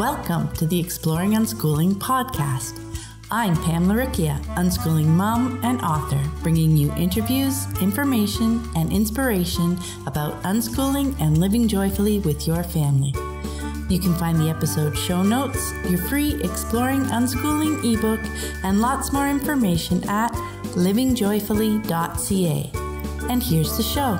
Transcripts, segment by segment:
Welcome to the Exploring Unschooling podcast. I'm Pam Laricchia, unschooling mom and author, bringing you interviews, information, and inspiration about unschooling and living joyfully with your family. You can find the episode show notes, your free Exploring Unschooling ebook, and lots more information at livingjoyfully.ca. And here's the show.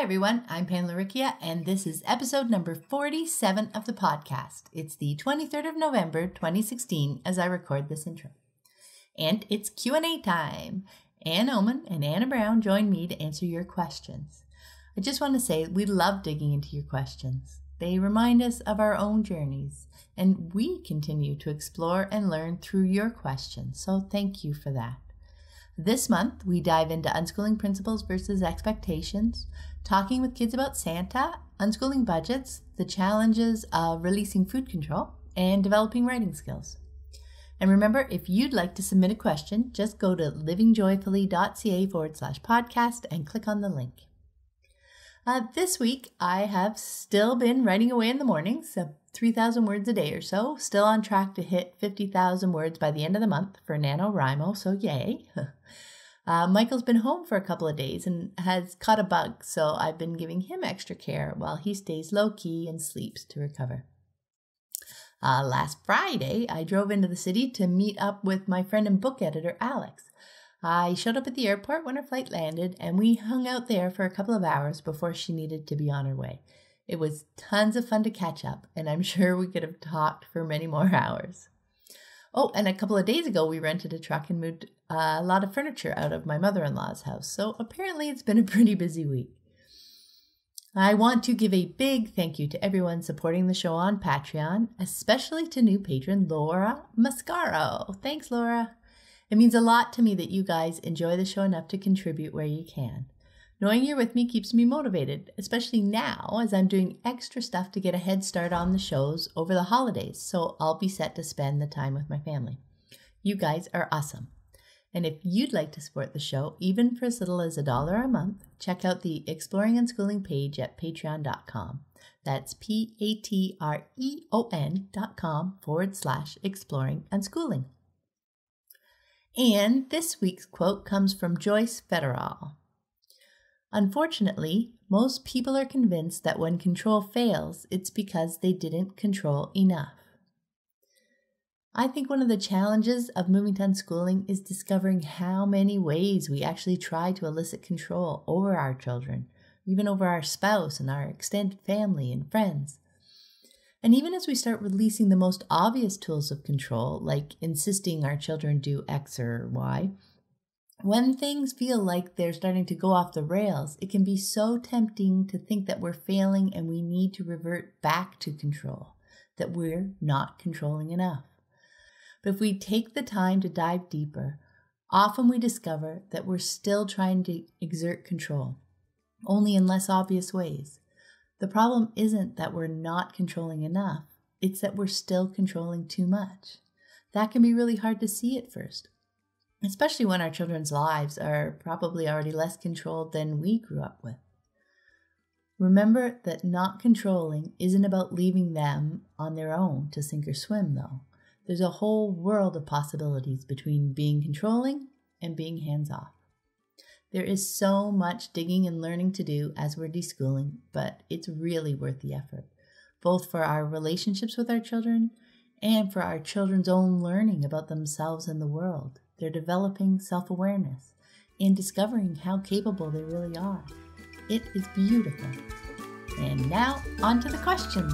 Hi, everyone. I'm Pam Laricchia, and this is episode number 47 of the podcast. It's the 23rd of November, 2016, as I record this intro. And it's Q&A time. Anne Ohman and Anna Brown join me to answer your questions. I just want to say we love digging into your questions. They remind us of our own journeys, and we continue to explore and learn through your questions. So thank you for that. This month, we dive into unschooling principles versus expectations, talking with kids about Santa, unschooling budgets, the challenges of releasing food control, and developing writing skills. And remember, if you'd like to submit a question, just go to livingjoyfully.ca forward slash podcast and click on the link. Uh, this week, I have still been writing away in the mornings, so 3,000 words a day or so, still on track to hit 50,000 words by the end of the month for NaNoWriMo, so yay. Uh, Michael's been home for a couple of days and has caught a bug, so I've been giving him extra care while he stays low key and sleeps to recover. Uh, last Friday, I drove into the city to meet up with my friend and book editor, Alex. I showed up at the airport when her flight landed, and we hung out there for a couple of hours before she needed to be on her way. It was tons of fun to catch up, and I'm sure we could have talked for many more hours. Oh, and a couple of days ago, we rented a truck and moved a lot of furniture out of my mother in law's house, so apparently it's been a pretty busy week. I want to give a big thank you to everyone supporting the show on Patreon, especially to new patron Laura Mascaro. Thanks, Laura. It means a lot to me that you guys enjoy the show enough to contribute where you can. Knowing you're with me keeps me motivated, especially now as I'm doing extra stuff to get a head start on the shows over the holidays, so I'll be set to spend the time with my family. You guys are awesome. And if you'd like to support the show, even for as little as a dollar a month, check out the Exploring Unschooling page at patreon.com. That's P A T R E O N dot com forward slash exploring unschooling. And this week's quote comes from Joyce Fetteroll. Unfortunately, most people are convinced that when control fails, it's because they didn't control enough. I think one of the challenges of moving to unschooling is discovering how many ways we actually try to elicit control over our children, even over our spouse and our extended family and friends. And even as we start releasing the most obvious tools of control, like insisting our children do X or Y, when things feel like they're starting to go off the rails, it can be so tempting to think that we're failing and we need to revert back to control, that we're not controlling enough. But if we take the time to dive deeper, often we discover that we're still trying to exert control, only in less obvious ways. The problem isn't that we're not controlling enough, it's that we're still controlling too much. That can be really hard to see at first, especially when our children's lives are probably already less controlled than we grew up with. Remember that not controlling isn't about leaving them on their own to sink or swim, though. There's a whole world of possibilities between being controlling and being hands off. There is so much digging and learning to do as we're deschooling, but it's really worth the effort, both for our relationships with our children and for our children's own learning about themselves and the world. They're developing self awareness and discovering how capable they really are. It is beautiful. And now, on to the questions.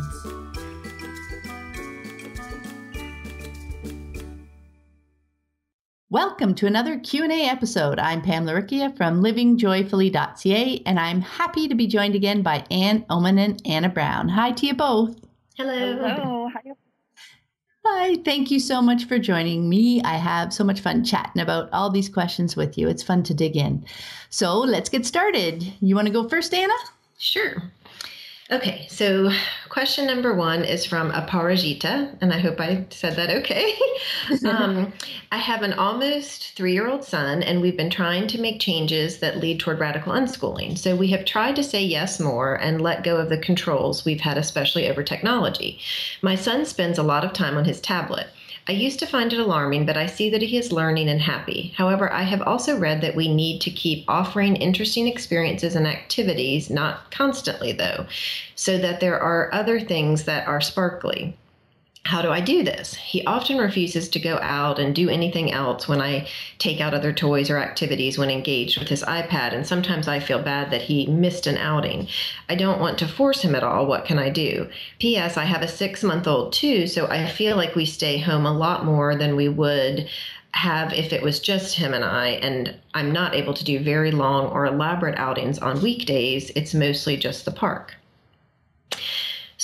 Welcome to another Q&A episode. I'm Pam Laricchia from livingjoyfully.ca and I'm happy to be joined again by Anne Ohman and Anna Brown. Hi to you both. Hello. Hello. Hi. Hi, thank you so much for joining me. I have so much fun chatting about all these questions with you. It's fun to dig in. So let's get started. You want to go first, Anna? Sure. Okay, so question number one is from Aparajita, and I hope I said that okay. um, I have an almost three year old son, and we've been trying to make changes that lead toward radical unschooling. So we have tried to say yes more and let go of the controls we've had, especially over technology. My son spends a lot of time on his tablet. I used to find it alarming, but I see that he is learning and happy. However, I have also read that we need to keep offering interesting experiences and activities, not constantly though, so that there are other things that are sparkly how do I do this? He often refuses to go out and do anything else when I take out other toys or activities when engaged with his iPad, and sometimes I feel bad that he missed an outing. I don't want to force him at all. What can I do? P.S. I have a six month old too, so I feel like we stay home a lot more than we would have if it was just him and I, and I'm not able to do very long or elaborate outings on weekdays. It's mostly just the park.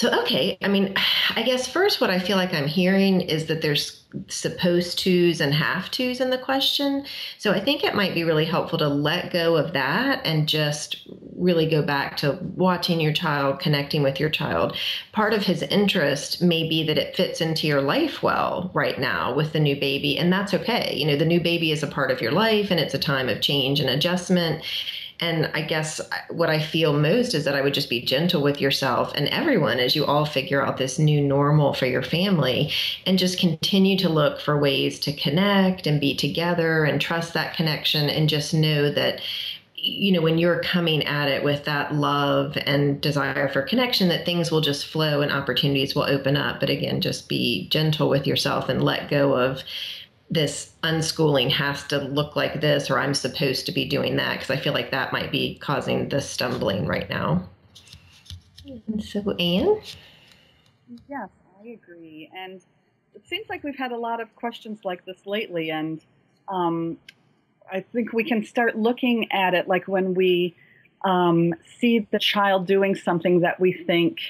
So, okay, I mean, I guess first what I feel like I'm hearing is that there's supposed tos and have tos in the question. So, I think it might be really helpful to let go of that and just really go back to watching your child, connecting with your child. Part of his interest may be that it fits into your life well right now with the new baby, and that's okay. You know, the new baby is a part of your life and it's a time of change and adjustment and I guess uh, what I feel most is that I would just be gentle with yourself and everyone as you all figure out this new normal for your family and just continue to look for ways to connect and be together and trust that connection and just know that you know when you're coming at it with that love and desire for connection that things will just flow and opportunities will open up. But again just be gentle with yourself and let go of this unschooling has to look like this or I'm supposed to be doing that because I feel like that might be causing the stumbling right now. So, Anne? Yes, I agree. And it seems like we've had a lot of questions like this lately. And um, I think we can start looking at it like when we um, see the child doing something that we think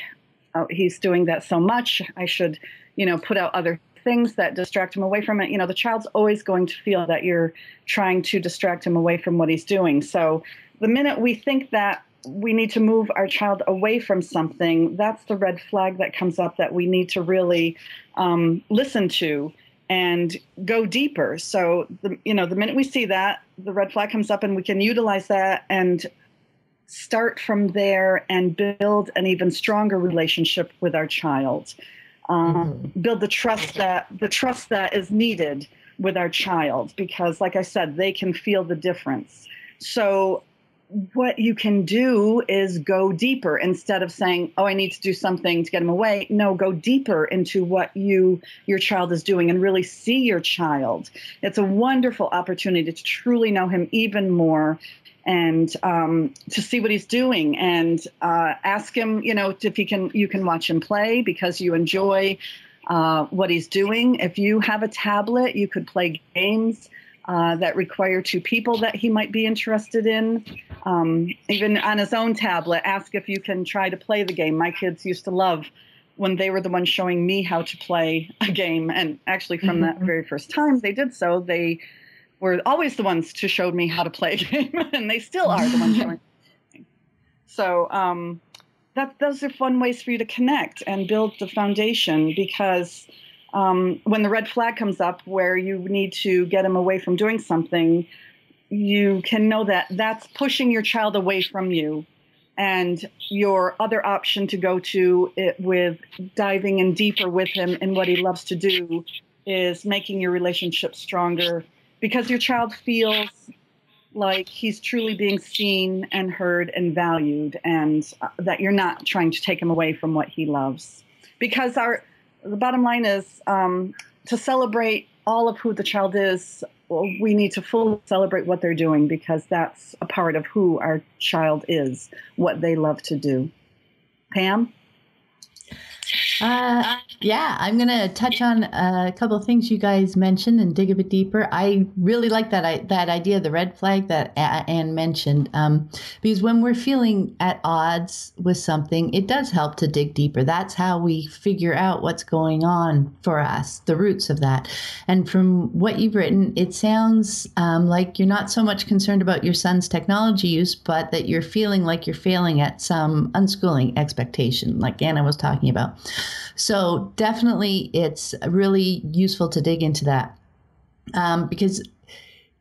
oh, he's doing that so much, I should, you know, put out other things that distract him away from it. You know, the child's always going to feel that you're trying to distract him away from what he's doing. So the minute we think that we need to move our child away from something, that's the red flag that comes up that we need to really um, listen to and go deeper. So, the, you know, the minute we see that, the red flag comes up, and we can utilize that and start from there and build an even stronger relationship with our child um, mm-hmm. build the trust that the trust that is needed with our child because like i said they can feel the difference. So what you can do is go deeper instead of saying oh i need to do something to get him away. No go deeper into what you your child is doing and really see your child. It's a wonderful opportunity to truly know him even more and um, to see what he's doing and uh, ask him, you know, if he can, you can watch him play because you enjoy uh, what he's doing. If you have a tablet, you could play games uh, that require two people that he might be interested in. Um, even on his own tablet, ask if you can try to play the game. My kids used to love when they were the ones showing me how to play a game. And actually, from mm-hmm. that very first time they did so, they were always the ones to show me how to play a game, and they still are the ones showing. so um, that those are fun ways for you to connect and build the foundation because um, when the red flag comes up where you need to get them away from doing something, you can know that that's pushing your child away from you. And your other option to go to it with diving in deeper with him in what he loves to do is making your relationship stronger because your child feels like he's truly being seen and heard and valued and uh, that you're not trying to take him away from what he loves. Because our the bottom line is um, to celebrate all of who the child is we need to fully celebrate what they're doing because that's a part of who our child is what they love to do. Pam Uh, yeah, I'm going to touch on a couple of things you guys mentioned and dig a bit deeper. I really like that that idea, the red flag that Anne mentioned, um, because when we're feeling at odds with something, it does help to dig deeper. That's how we figure out what's going on for us, the roots of that. And from what you've written, it sounds um, like you're not so much concerned about your son's technology use, but that you're feeling like you're failing at some unschooling expectation, like Anna was talking about. So definitely, it's really useful to dig into that um, because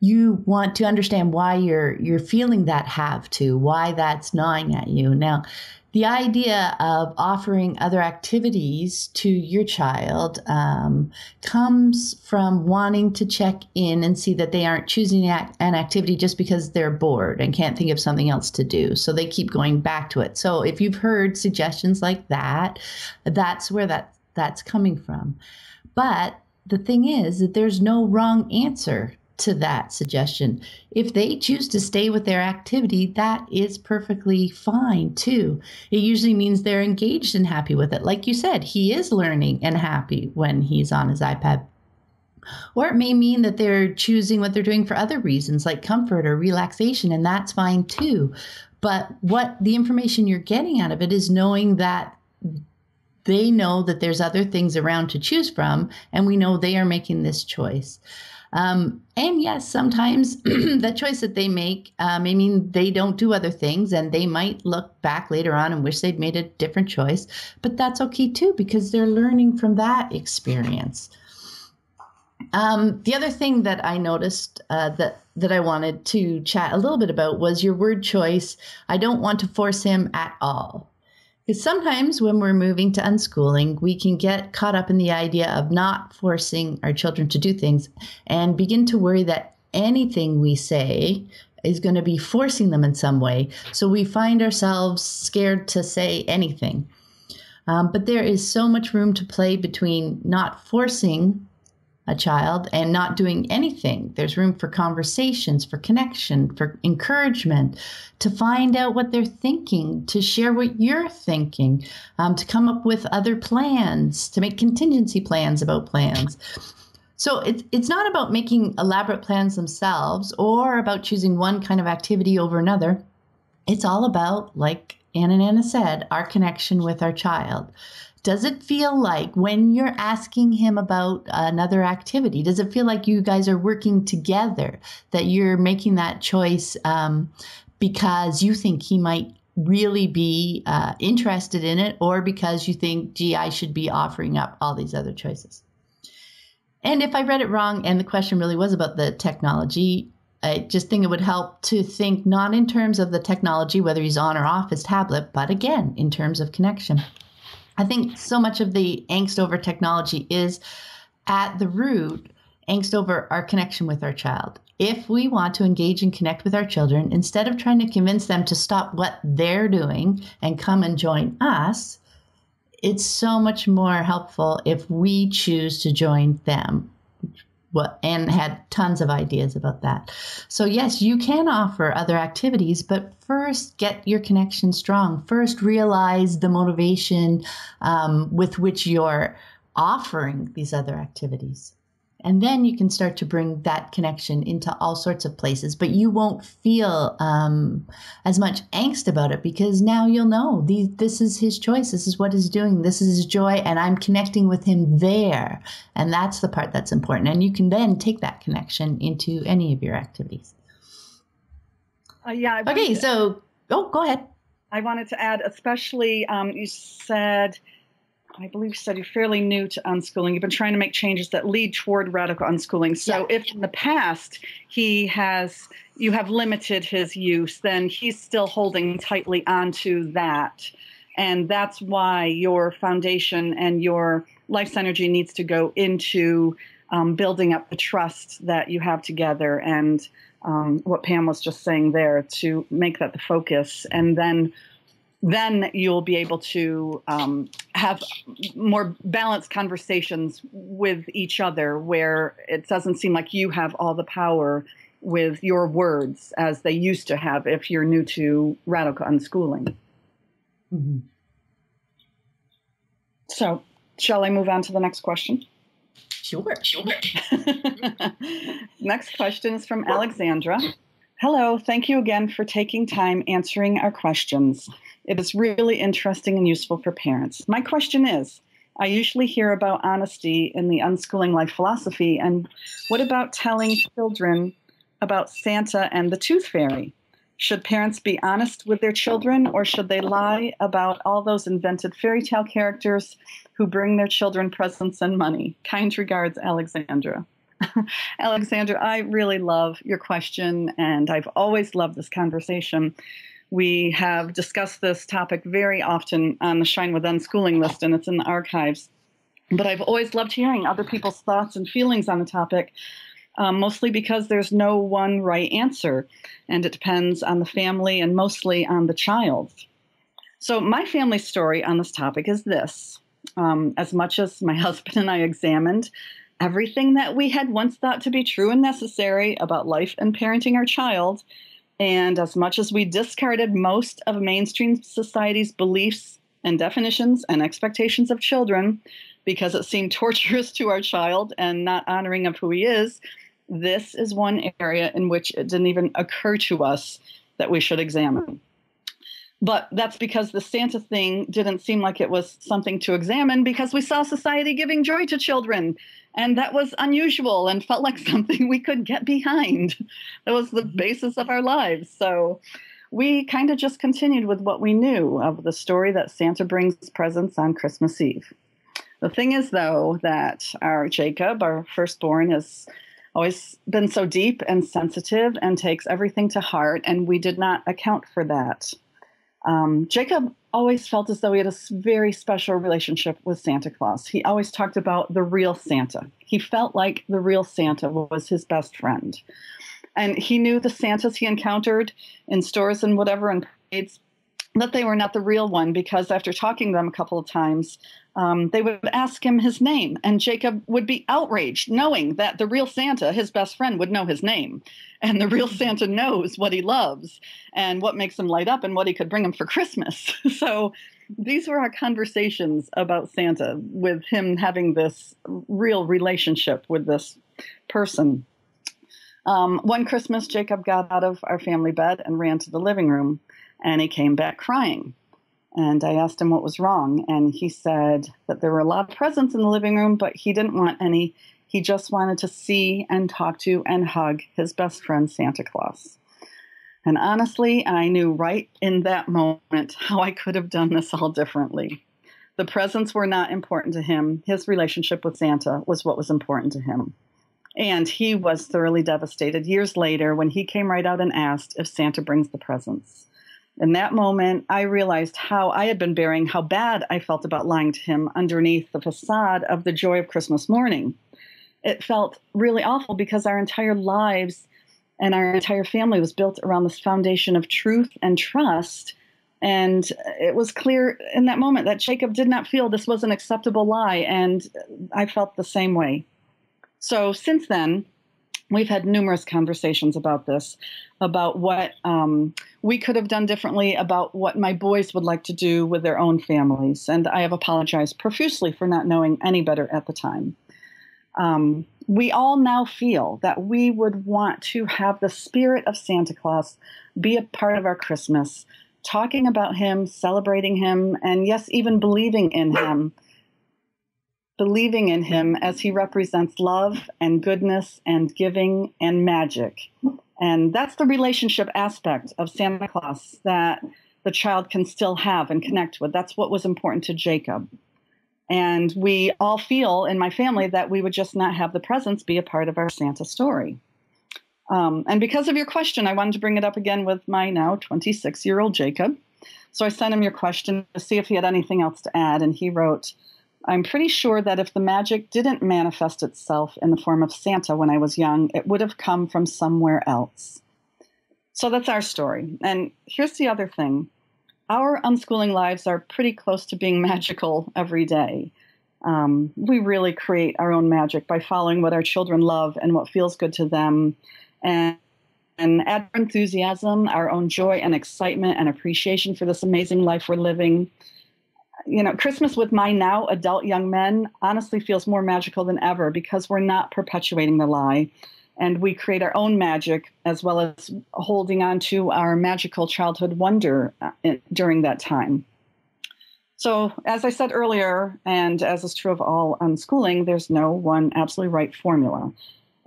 you want to understand why you're you're feeling that have to, why that's gnawing at you. Now, the idea of offering other activities to your child um, comes from wanting to check in and see that they aren't choosing an activity just because they're bored and can't think of something else to do. So they keep going back to it. So if you've heard suggestions like that, that's where that that's coming from. But the thing is that there's no wrong answer to that suggestion. If they choose to stay with their activity, that is perfectly fine too. It usually means they're engaged and happy with it. Like you said, he is learning and happy when he's on his iPad. Or it may mean that they're choosing what they're doing for other reasons, like comfort or relaxation, and that's fine too. But what the information you're getting out of it is knowing that they know that there's other things around to choose from, and we know they are making this choice. Um, and yes, sometimes the choice that they make uh, may mean they don't do other things and they might look back later on and wish they'd made a different choice. But that's okay too because they're learning from that experience. Um, the other thing that I noticed uh, that that I wanted to chat a little bit about was your word choice. I don't want to force him at all. Because sometimes when we're moving to unschooling, we can get caught up in the idea of not forcing our children to do things and begin to worry that anything we say is going to be forcing them in some way. So we find ourselves scared to say anything. Um, but there is so much room to play between not forcing a child and not doing anything. There's room for conversations, for connection, for encouragement, to find out what they're thinking, to share what you're thinking, um, to come up with other plans, to make contingency plans about plans. So it's it's not about making elaborate plans themselves or about choosing one kind of activity over another. It's all about, like Anna and Anna said, our connection with our child does it feel like when you're asking him about another activity does it feel like you guys are working together that you're making that choice um, because you think he might really be uh, interested in it or because you think gee i should be offering up all these other choices and if i read it wrong and the question really was about the technology I just think it would help to think not in terms of the technology, whether he's on or off his tablet, but again, in terms of connection. I think so much of the angst over technology is at the root angst over our connection with our child. If we want to engage and connect with our children, instead of trying to convince them to stop what they're doing and come and join us, it's so much more helpful if we choose to join them what and had tons of ideas about that. So yes, you can offer other activities, but first get your connection strong. First, realize the motivation um, with which you're offering these other activities. And then you can start to bring that connection into all sorts of places, but you won't feel um, as much angst about it because now you'll know these, this is his choice. This is what he's doing. This is his joy. And I'm connecting with him there. And that's the part that's important. And you can then take that connection into any of your activities. Uh, yeah. Okay. So, oh, go ahead. I wanted to add, especially, um, you said, I believe you said you're fairly new to unschooling. You've been trying to make changes that lead toward radical unschooling. So yeah. if in the past he has you have limited his use, then he's still holding tightly onto that. And that's why your foundation and your life's energy needs to go into um, building up the trust that you have together and um, what Pam was just saying there to make that the focus. And then then you'll be able to um, have more balanced conversations with each other where it doesn't seem like you have all the power with your words as they used to have if you're new to radical unschooling. Mm-hmm. So, shall I move on to the next question? Sure. Sure. next question is from Alexandra. Hello, thank you again for taking time answering our questions. It is really interesting and useful for parents. My question is I usually hear about honesty in the unschooling life philosophy, and what about telling children about Santa and the Tooth Fairy? Should parents be honest with their children, or should they lie about all those invented fairy tale characters who bring their children presents and money? Kind regards, Alexandra. Alexandra, I really love your question, and I've always loved this conversation. We have discussed this topic very often on the Shine with Unschooling list, and it's in the archives. But I've always loved hearing other people's thoughts and feelings on the topic, um, mostly because there's no one right answer, and it depends on the family and mostly on the child. So, my family story on this topic is this. Um, as much as my husband and I examined everything that we had once thought to be true and necessary about life and parenting our child. And as much as we discarded most of mainstream society's beliefs and definitions and expectations of children because it seemed torturous to our child and not honoring of who he is, this is one area in which it didn't even occur to us that we should examine. But that's because the Santa thing didn't seem like it was something to examine because we saw society giving joy to children. And that was unusual and felt like something we could get behind. That was the basis of our lives. So we kind of just continued with what we knew of the story that Santa brings presents on Christmas Eve. The thing is, though, that our Jacob, our firstborn, has always been so deep and sensitive and takes everything to heart, and we did not account for that. Um, Jacob always felt as though he had a very special relationship with Santa Claus. He always talked about the real Santa. He felt like the real Santa was his best friend. And he knew the Santas he encountered in stores and whatever and parades that they were not the real one because after talking to them a couple of times, um, they would ask him his name, and Jacob would be outraged knowing that the real Santa, his best friend, would know his name. And the real Santa knows what he loves and what makes him light up and what he could bring him for Christmas. so these were our conversations about Santa with him having this real relationship with this person. Um, one Christmas, Jacob got out of our family bed and ran to the living room, and he came back crying. And I asked him what was wrong, and he said that there were a lot of presents in the living room, but he didn't want any. He just wanted to see and talk to and hug his best friend, Santa Claus. And honestly, I knew right in that moment how I could have done this all differently. The presents were not important to him. His relationship with Santa was what was important to him. And he was thoroughly devastated years later when he came right out and asked if Santa brings the presents. In that moment, I realized how I had been bearing how bad I felt about lying to him underneath the facade of the joy of Christmas morning. It felt really awful because our entire lives and our entire family was built around this foundation of truth and trust. And it was clear in that moment that Jacob did not feel this was an acceptable lie, and I felt the same way. So since then, we've had numerous conversations about this, about what um, we could have done differently, about what my boys would like to do with their own families. And I have apologized profusely for not knowing any better at the time. Um, we all now feel that we would want to have the spirit of Santa Claus be a part of our Christmas, talking about him, celebrating him, and yes, even believing in him believing in him as he represents love and goodness and giving and magic. And that's the relationship aspect of Santa Claus that the child can still have and connect with. That's what was important to Jacob. And we all feel in my family that we would just not have the presents be a part of our Santa story. Um, and because of your question, I wanted to bring it up again with my now 26 year old Jacob. So I sent him your question to see if he had anything else to add. And he wrote, I'm pretty sure that if the magic didn't manifest itself in the form of Santa when I was young, it would have come from somewhere else. So that's our story. And here's the other thing our unschooling lives are pretty close to being magical every day. Um, we really create our own magic by following what our children love and what feels good to them, and, and add our enthusiasm, our own joy and excitement and appreciation for this amazing life we're living you know, Christmas with my now adult young men honestly feels more magical than ever because we're not perpetuating the lie. And we create our own magic as well as holding on to our magical childhood wonder uh, during that time. So, as I said earlier, and as is true of all unschooling, there's no one absolutely right formula.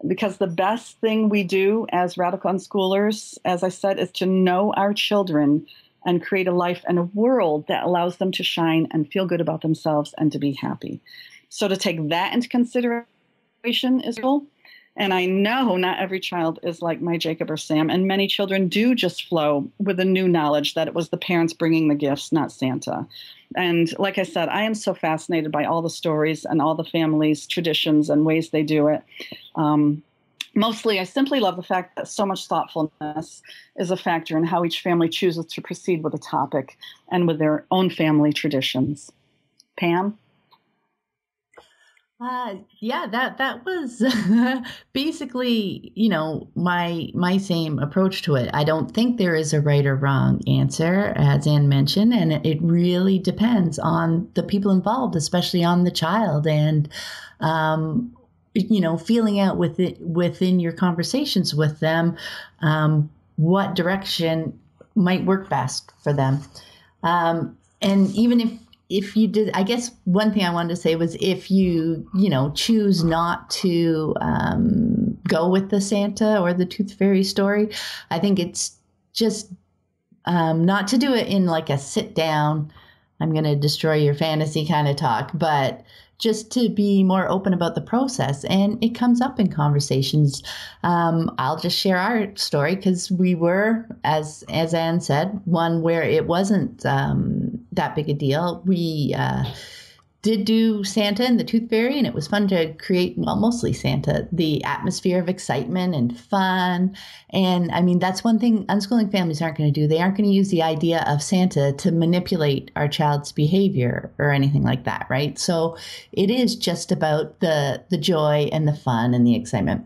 Because the best thing we do as radical unschoolers, as I said, is to know our children and create a life and a world that allows them to shine and feel good about themselves and to be happy. So to take that into consideration is cool. And I know not every child is like my Jacob or Sam, and many children do just flow with a new knowledge that it was the parents bringing the gifts, not Santa. And like I said, I am so fascinated by all the stories and all the families' traditions and ways they do it. Um, Mostly, I simply love the fact that so much thoughtfulness is a factor in how each family chooses to proceed with a topic and with their own family traditions. Pam? Uh, yeah, that that was basically, you know, my my same approach to it. I don't think there is a right or wrong answer, as Anne mentioned, and it, really depends on the people involved, especially on the child and um, you know, feeling out with it within your conversations with them, um, what direction might work best for them. Um, and even if if you did, I guess one thing I wanted to say was if you you know choose not to um, go with the Santa or the Tooth Fairy story, I think it's just um, not to do it in like a sit down. I'm going to destroy your fantasy kind of talk, but just to be more open about the process. And it comes up in conversations. Um, I'll just share our story because we were, as as Anne said, one where it wasn't um, that big a deal. We uh, did do Santa and the Tooth Fairy, and it was fun to create, well, mostly Santa, the atmosphere of excitement and fun. And I mean, that's one thing unschooling families aren't going to do. They aren't going to use the idea of Santa to manipulate our child's behavior or anything like that, right? So it is just about the the joy and the fun and the excitement.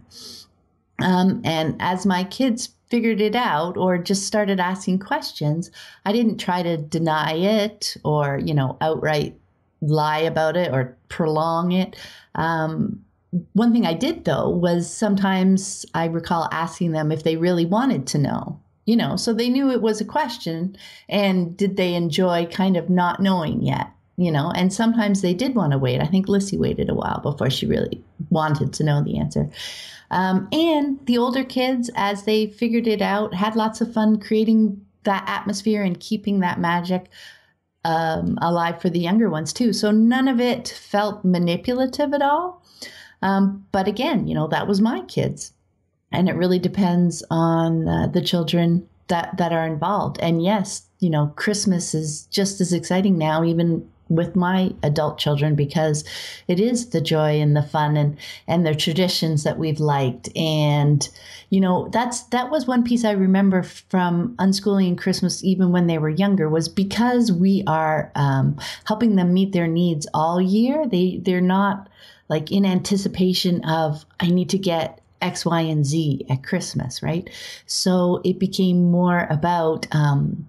Um, and as my kids figured it out or just started asking questions, I didn't try to deny it or, you know, outright lie about it or prolong it. Um, one thing I did though was sometimes I recall asking them if they really wanted to know, you know, so they knew it was a question and did they enjoy kind of not knowing yet, you know, and sometimes they did want to wait. I think Lissy waited a while before she really wanted to know the answer. Um, and the older kids, as they figured it out, had lots of fun creating that atmosphere and keeping that magic um, alive for the younger ones too. So none of it felt manipulative at all. Um, but again, you know, that was my kids. And it really depends on uh, the children that, that are involved. And yes, you know, Christmas is just as exciting now, even with my adult children because it is the joy and the fun and and the traditions that we've liked and you know that's that was one piece i remember from unschooling christmas even when they were younger was because we are um, helping them meet their needs all year they they're not like in anticipation of i need to get X, Y, and Z at Christmas, right? So it became more about um,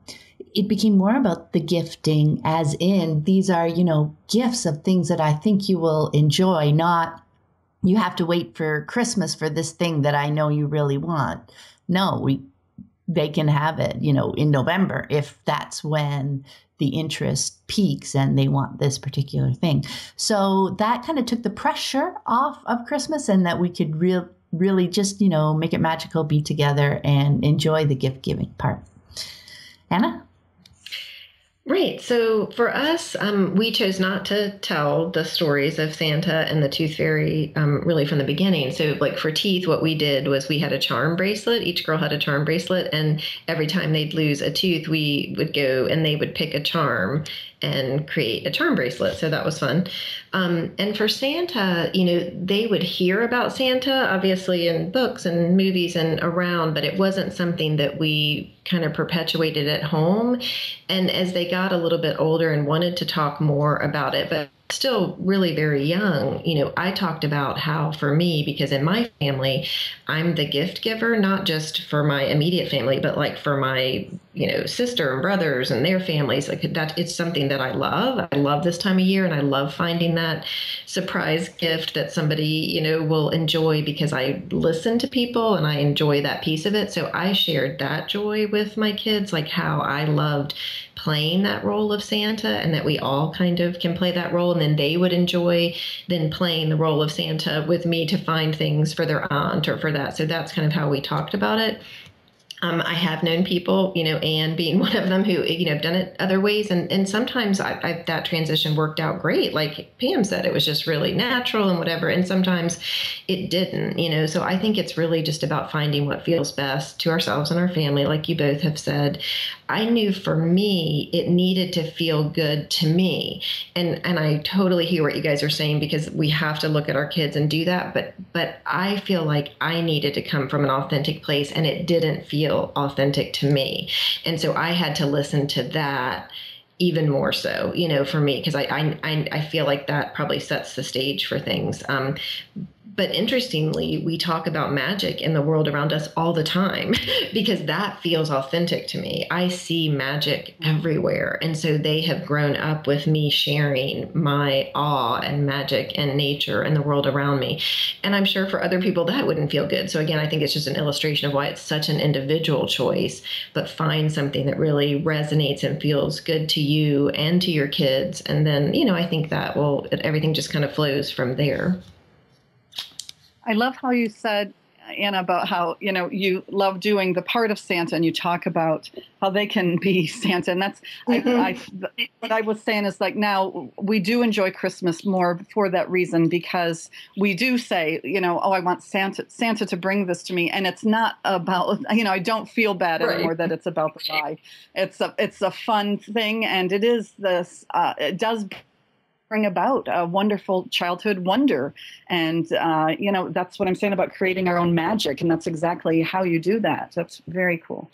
it became more about the gifting, as in these are, you know, gifts of things that I think you will enjoy, not you have to wait for Christmas for this thing that I know you really want. No, we they can have it, you know, in November if that's when the interest peaks and they want this particular thing. So that kind of took the pressure off of Christmas and that we could real really just, you know, make it magical, be together and enjoy the gift giving part. Anna? Right. So for us, um, we chose not to tell the stories of Santa and the Tooth Fairy um, really from the beginning. So, like for teeth, what we did was we had a charm bracelet. Each girl had a charm bracelet, and every time they'd lose a tooth, we would go and they would pick a charm and create a charm bracelet. So that was fun. Um, and for Santa, you know, they would hear about Santa, obviously in books and movies and around, but it wasn't something that we kind of perpetuated at home. And as they got a little bit older and wanted to talk more about it, but still really very young, you know, I talked about how for me, because in my family, I'm the gift giver, not just for my immediate family, but like for my you know sister and brothers and their families like that it's something that i love. I love this time of year and i love finding that surprise gift that somebody you know will enjoy because i listen to people and i enjoy that piece of it. So i shared that joy with my kids like how i loved playing that role of santa and that we all kind of can play that role and then they would enjoy then playing the role of santa with me to find things for their aunt or for that so that's kind of how we talked about it um, I have known people, you know, Anne being one of them who, you know, have done it other ways. And, and sometimes I, I, that transition worked out great. Like Pam said, it was just really natural and whatever. And sometimes it didn't, you know. So I think it's really just about finding what feels best to ourselves and our family, like you both have said. I knew for me it needed to feel good to me. And and I totally hear what you guys are saying because we have to look at our kids and do that, but but I feel like I needed to come from an authentic place and it didn't feel authentic to me. And so I had to listen to that even more so, you know, for me, because I, I I feel like that probably sets the stage for things. Um, but interestingly, we talk about magic in the world around us all the time because that feels authentic to me. I see magic mm-hmm. everywhere. And so they have grown up with me sharing my awe and magic and nature and the world around me. And I'm sure for other people that wouldn't feel good. So again, I think it's just an illustration of why it's such an individual choice, but find something that really resonates and feels good to you and to your kids. And then, you know, I think that will, everything just kind of flows from there. I love how you said, Anna, about how you know you love doing the part of Santa, and you talk about how they can be Santa, and that's mm-hmm. I, I, what I was saying is like now we do enjoy Christmas more for that reason because we do say you know oh I want Santa Santa to bring this to me, and it's not about you know I don't feel bad right. anymore that it's about the guy. It's a it's a fun thing, and it is this uh, it does bring about a wonderful childhood wonder. And, uh, you know, that's what I'm saying about creating our own magic. And that's exactly how you do that. That's very cool.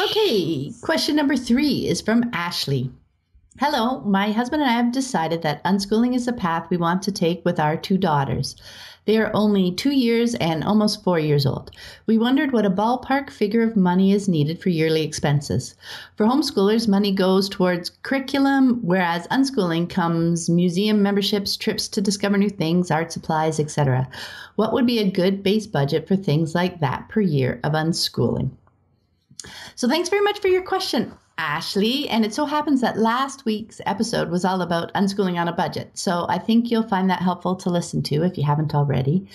Okay, question number three is from Ashley. Hello, my husband and I have decided that unschooling is the path we want to take with our two daughters. They are only two years and almost four years old. We wondered what a ballpark figure of money is needed for yearly expenses. For homeschoolers, money goes towards curriculum, whereas unschooling comes museum memberships, trips to discover new things, art supplies, etc. What would be a good base budget for things like that per year of unschooling? So, thanks very much for your question. Ashley, and it so happens that last week's episode was all about unschooling on a budget. So I think you'll find that helpful to listen to if you haven't already.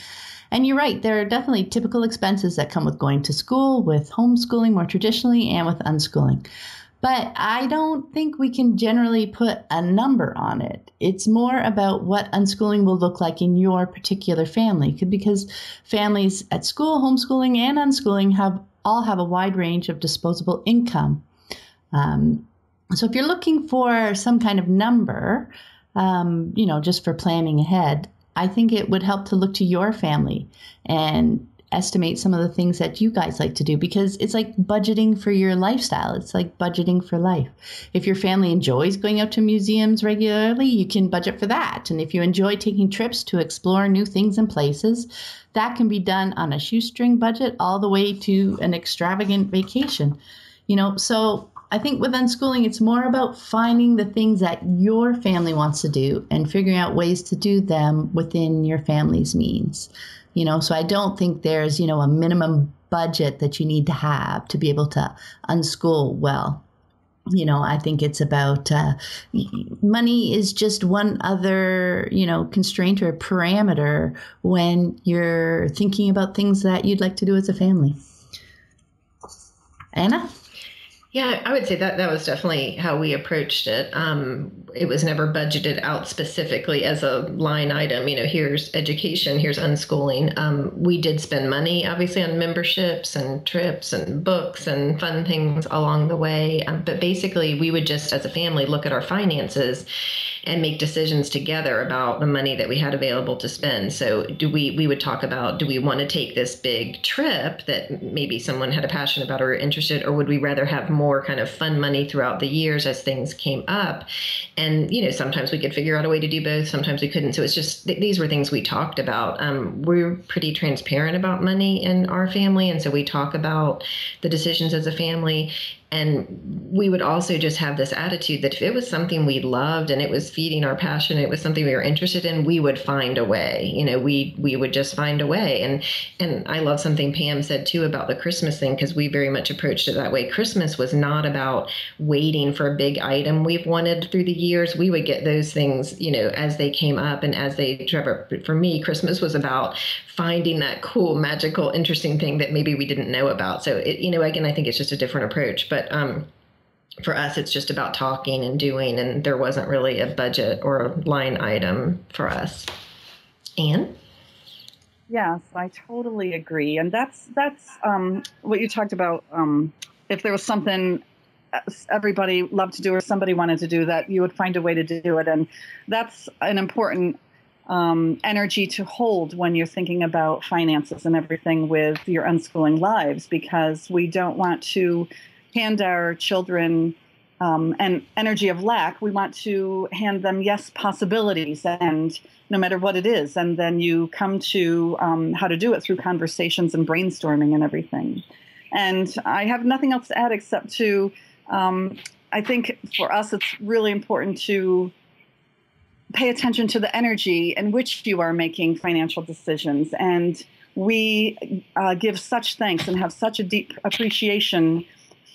And you're right, there are definitely typical expenses that come with going to school, with homeschooling more traditionally, and with unschooling. But I don't think we can generally put a number on it. It's more about what unschooling will look like in your particular family, because families at school, homeschooling, and unschooling have all have a wide range of disposable income. Um, so if you're looking for some kind of number, um, you know, just for planning ahead, I think it would help to look to your family and estimate some of the things that you guys like to do because it's like budgeting for your lifestyle. It's like budgeting for life. If your family enjoys going out to museums regularly, you can budget for that. And if you enjoy taking trips to explore new things and places, that can be done on a shoestring budget all the way to an extravagant vacation. You know, so I think with unschooling, it's more about finding the things that your family wants to do and figuring out ways to do them within your family's means. You know, so I don't think there's, you know, a minimum budget that you need to have to be able to unschool well. You know, I think it's about uh, money is just one other, you know, constraint or parameter when you're thinking about things that you'd like to do as a family. Anna? Yeah, I would say that that was definitely how we approached it. Um, it was never budgeted out specifically as a line item. You know, here's education, here's unschooling. Um, we did spend money, obviously, on memberships and trips and books and fun things along the way. Um, but basically, we would just, as a family, look at our finances and make decisions together about the money that we had available to spend. So do we we would talk about do we want to take this big trip that maybe someone had a passion about or interested or would we rather have more kind of fun money throughout the years as things came up? And you know sometimes we could figure out a way to do both sometimes we couldn't so it's just th- these were things we talked about um, we're pretty transparent about money in our family and so we talk about the decisions as a family and we would also just have this attitude that if it was something we loved and it was feeding our passion it was something we were interested in we would find a way. You know we we would just find a way. And and i love something pam said too about the christmas thing because we very much approached it that way. Christmas was not about waiting for a big item we've wanted through the years. We would get those things you know as they came up and as they trevor for me christmas was about finding that cool magical interesting thing that maybe we didn't know about so it, you know again i think it's just a different approach but um, for us, it's just about talking and doing, and there wasn't really a budget or a line item for us. Anne? Yes, I totally agree, and that's that's um, what you talked about. Um, if there was something everybody loved to do or somebody wanted to do, that you would find a way to do it, and that's an important um, energy to hold when you're thinking about finances and everything with your unschooling lives, because we don't want to hand our children um, an energy of lack. We want to hand them, yes, possibilities, and no matter what it is. And then you come to um, how to do it through conversations and brainstorming and everything. And I have nothing else to add except to, um, I think for us, it's really important to pay attention to the energy in which you are making financial decisions. And we uh, give such thanks and have such a deep appreciation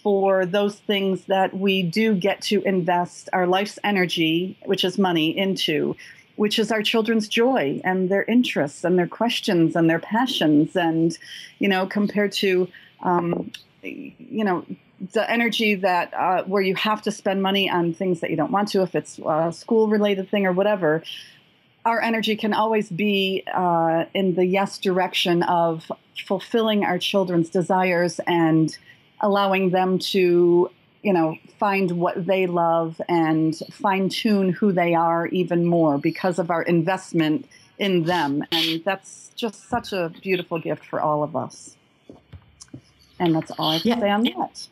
for those things that we do get to invest our life's energy, which is money, into, which is our children's joy and their interests and their questions and their passions. And, you know, compared to, um, you know, the energy that uh, where you have to spend money on things that you don't want to, if it's a school related thing or whatever, our energy can always be uh, in the yes direction of fulfilling our children's desires and allowing them to you know find what they love and fine tune who they are even more because of our investment in them. And that's just such a beautiful gift for all of us. And that's all i can yeah. say on that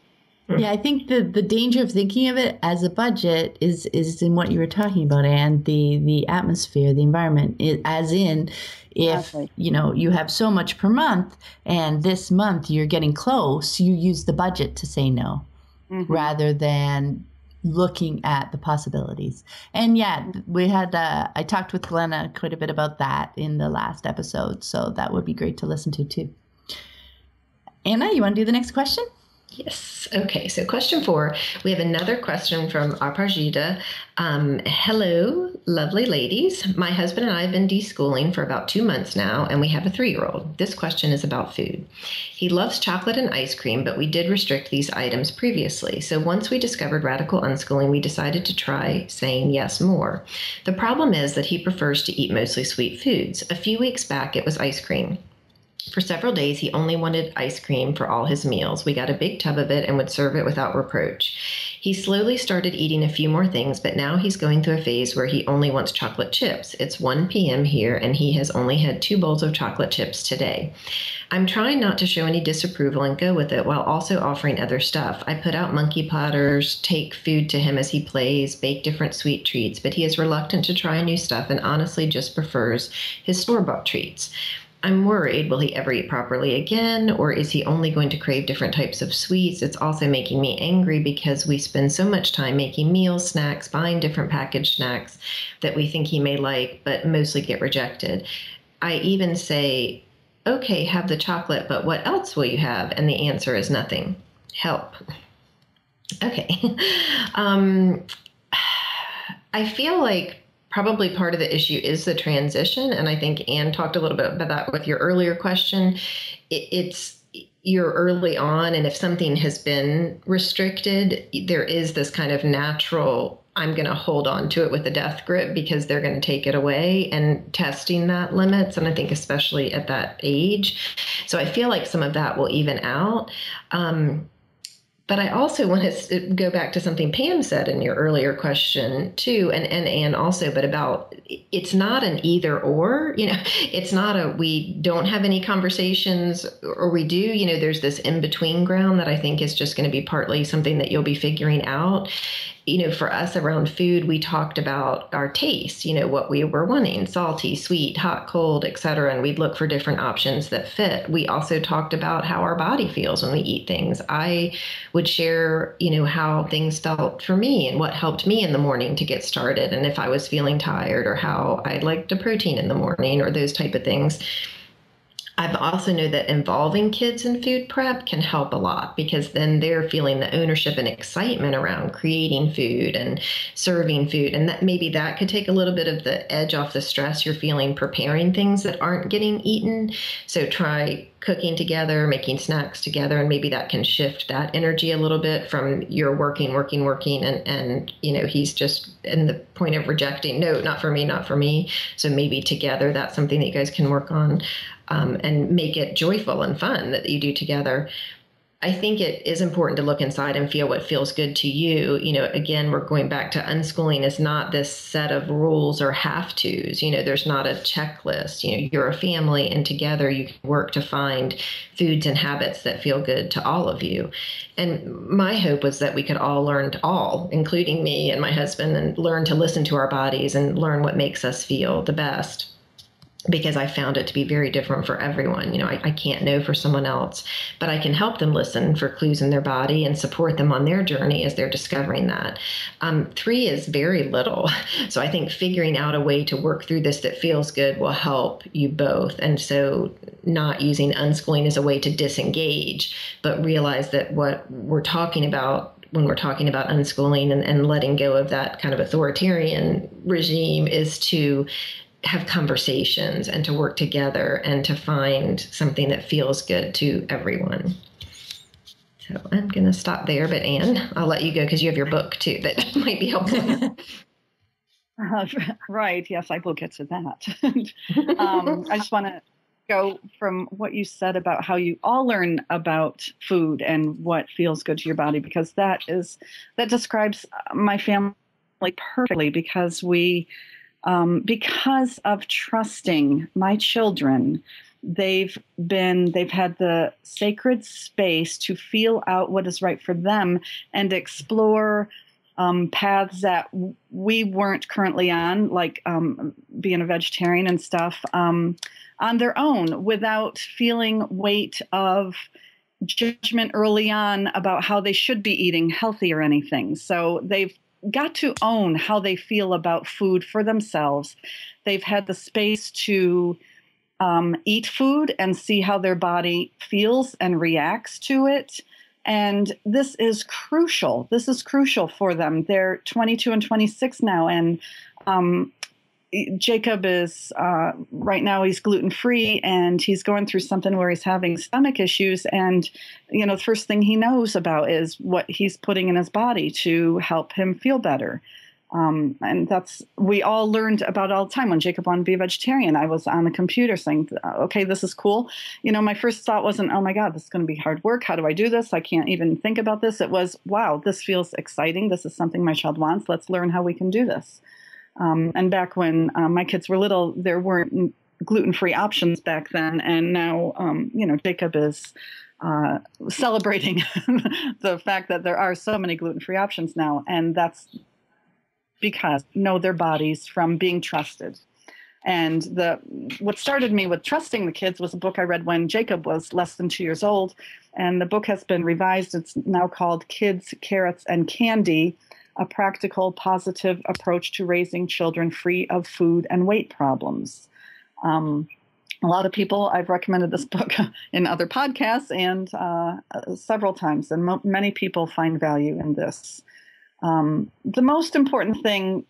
yeah, I think the the danger of thinking of it as a budget is is in what you were talking about, and the the atmosphere, the environment. It, as in, if exactly. you know you have so much per month, and this month you're getting close, you use the budget to say no, mm-hmm. rather than looking at the possibilities. And yeah, we had uh, I talked with Glenna quite a bit about that in the last episode, so that would be great to listen to too. Anna, you want to do the next question? Yes. Okay. So, question four, we have another question from Aparjita. Um, Hello, lovely ladies. My husband and I have been deschooling for about two months now, and we have a three year old. This question is about food. He loves chocolate and ice cream, but we did restrict these items previously. So, once we discovered radical unschooling, we decided to try saying yes more. The problem is that he prefers to eat mostly sweet foods. A few weeks back, it was ice cream. For several days, he only wanted ice cream for all his meals. We got a big tub of it and would serve it without reproach. He slowly started eating a few more things, but now he's going through a phase where he only wants chocolate chips. It's 1 p.m. here, and he has only had two bowls of chocolate chips today. I'm trying not to show any disapproval and go with it while also offering other stuff. I put out monkey platters, take food to him as he plays, bake different sweet treats, but he is reluctant to try new stuff and honestly just prefers his store bought treats. I'm worried will he ever eat properly again, or is he only going to crave different types of sweets? It's also making me angry because we spend so much time making meals, snacks, buying different packaged snacks that we think he may like, but mostly get rejected. I even say, okay, have the chocolate, but what else will you have? And the answer is nothing. Help. Okay. um, I feel like probably part of the issue is the transition. And I think Anne talked a little bit about that with your earlier question. It, it's you're early on, and if something has been restricted, there is this kind of natural I'm going to hold on to it with a death grip because they're going to take it away and testing that limits. And I think, especially at that age. So I feel like some of that will even out. Um, but I also want to go back to something Pam said in your earlier question too, and and and also, but about it's not an either or. You know, it's not a we don't have any conversations or we do. You know, there's this in between ground that I think is just going to be partly something that you'll be figuring out you know, for us around food, we talked about our taste, you know, what we were wanting salty, sweet, hot, cold, etc. And we'd look for different options that fit. We also talked about how our body feels when we eat things. I would share, you know, how things felt for me and what helped me in the morning to get started. And if I was feeling tired or how I liked a protein in the morning or those type of things I've also know that involving kids in food prep can help a lot because then they're feeling the ownership and excitement around creating food and serving food. And that maybe that could take a little bit of the edge off the stress you're feeling preparing things that aren't getting eaten. So try cooking together, making snacks together, and maybe that can shift that energy a little bit from you're working, working, working, and and you know he's just in the point of rejecting. No, not for me, not for me. So maybe together that's something that you guys can work on um, and make it joyful and fun that you do together. I think it is important to look inside and feel what feels good to you. You know, again, we're going back to unschooling is not this set of rules or have tos. You know, there's not a checklist. You know, you're a family and together you can work to find foods and habits that feel good to all of you. And my hope was that we could all learn to all, including me and my husband, and learn to listen to our bodies and learn what makes us feel the best because I found it to be very different for everyone. You know, I, I, can't know for someone else, but I can help them listen for clues in their body and support them on their journey as they're discovering that. Um, three is very little. So I think figuring out a way to work through this that feels good will help you both. And so not using unschooling as a way to disengage, but realize that what we're talking about when we're talking about unschooling and, and letting go of that kind of authoritarian regime is to have conversations and to work together and to find something that feels good to everyone. So I'm going to stop there, but Anne, I'll let you go because you have your book too that might be helpful. Uh, right. Yes, I will get to that. um, I just want to go from what you said about how you all learn about food and what feels good to your body because that is that describes my family perfectly because we um, because of trusting my children they've been they've had the sacred space to feel out what is right for them and explore um, paths that we weren't currently on like um, being a vegetarian and stuff um, on their own without feeling weight of judgment early on about how they should be eating healthy or anything. So they've got to own how they feel about food for themselves. They've had the space to um, eat food and see how their body feels and reacts to it. And this is crucial. This is crucial for them. They're 22 and 26 now, and um, Jacob is uh, right now he's gluten free and he's going through something where he's having stomach issues and you know the first thing he knows about is what he's putting in his body to help him feel better um, and that's we all learned about all the time when Jacob wanted to be a vegetarian. I was on the computer saying, "Okay, this is cool." You know, my first thought wasn't, "Oh my God, this is going to be hard work. How do I do this? I can't even think about this." It was, "Wow, this feels exciting. This is something my child wants. Let's learn how we can do this." Um, and back when um, my kids were little, there weren't gluten free options back then. And now, um, you know, Jacob is uh, celebrating the fact that there are so many gluten free options now. And that's because know their bodies from being trusted. And the what started me with trusting the kids was a book I read when Jacob was less than two years old, and the book has been revised. It's now called Kids, Carrots, and Candy: a practical, positive approach to raising children free of food and weight problems. Um, a lot of people, I've recommended this book in other podcasts and uh, several times, and mo- many people find value in this. Um, the most important thing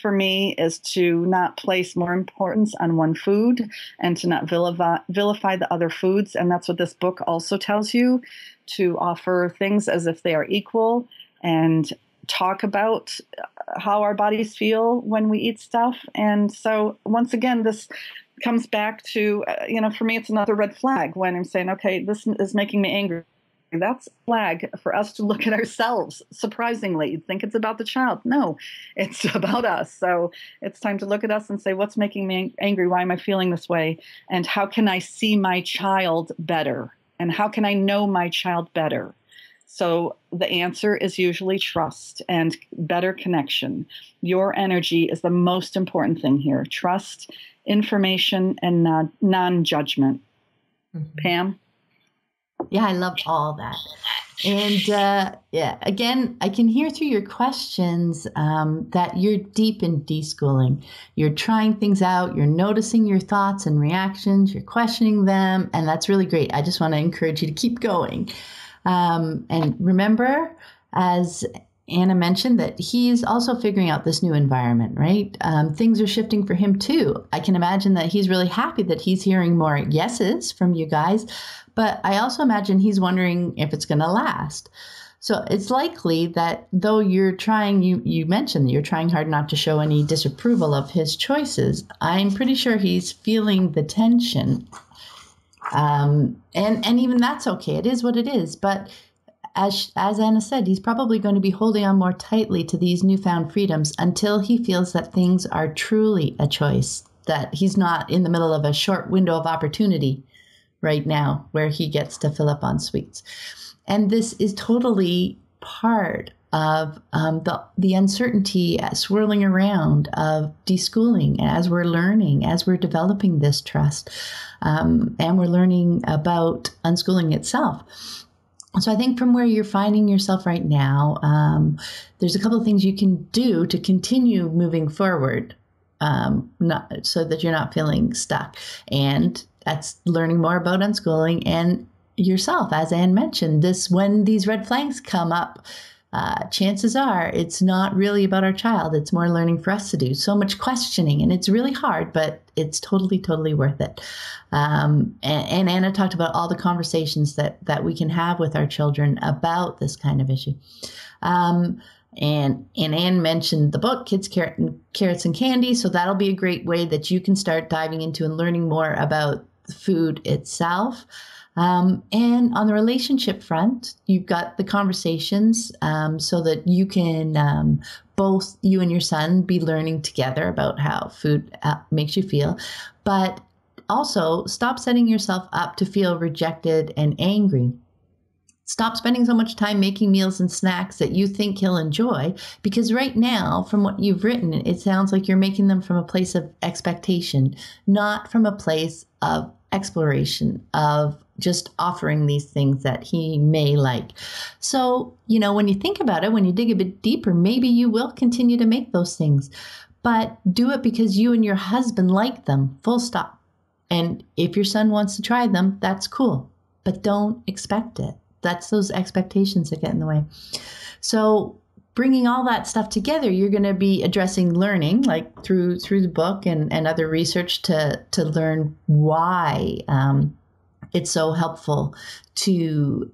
for me is to not place more importance on one food and to not vilify, vilify the other foods. And that's what this book also tells you to offer things as if they are equal and talk about how our bodies feel when we eat stuff. And so, once again, this comes back to, uh, you know, for me, it's another red flag when I'm saying, okay, this is making me angry. That's a flag for us to look at ourselves. Surprisingly, you think it's about the child. No, it's about us. So it's time to look at us and say, what's making me angry? Why am I feeling this way? And how can I see my child better? And how can I know my child better? So the answer is usually trust and better connection. Your energy is the most important thing here trust, information, and non judgment. Mm-hmm. Pam? Yeah, I love all that. And uh, yeah, again, I can hear through your questions um, that you're deep in deschooling. You're trying things out, you're noticing your thoughts and reactions, you're questioning them, and that's really great. I just want to encourage you to keep going. Um, and remember, as Anna mentioned that he's also figuring out this new environment, right? Um, things are shifting for him too. I can imagine that he's really happy that he's hearing more yeses from you guys, but I also imagine he's wondering if it's going to last. So it's likely that though you're trying, you, you mentioned you're trying hard not to show any disapproval of his choices, I'm pretty sure he's feeling the tension. Um, and, and even that's okay. It is what it is. But as, as Anna said, he's probably going to be holding on more tightly to these newfound freedoms until he feels that things are truly a choice, that he's not in the middle of a short window of opportunity right now where he gets to fill up on sweets. And this is totally part of um, the, the uncertainty swirling around of deschooling as we're learning, as we're developing this trust, um, and we're learning about unschooling itself. So I think from where you're finding yourself right now, um, there's a couple of things you can do to continue moving forward, um, not so that you're not feeling stuck. And that's learning more about unschooling and yourself. As Anne mentioned, this when these red flags come up, uh, chances are it's not really about our child. It's more learning for us to do. So much questioning, and it's really hard, but it's totally, totally worth it. Um, and, and, Anna talked about all the conversations that that we can have with our children about this kind of issue. Um, and and Anne mentioned the book Kids Carrots and Candy, so that'll be a great way that you can start diving into and learning more about food itself. Um, and on the relationship front, you've got the conversations um, so that you can um, both you and your son be learning together about how food uh, makes you feel, but also stop setting yourself up to feel rejected and angry. Stop spending so much time making meals and snacks that you think he'll enjoy because right now, from what you've written, it sounds like you're making them from a place of expectation, not from a place of exploration, of just offering these things that he may like. So, you know, when you think about it, when you dig a bit deeper, maybe you will continue to make those things, but do it because you and your husband like them, full stop. And if your son wants to try them, that's cool, but don't expect it that's those expectations that get in the way. So bringing all that stuff together, you're going to be addressing learning, like through through the book and, and other research to to learn why um, it's so helpful to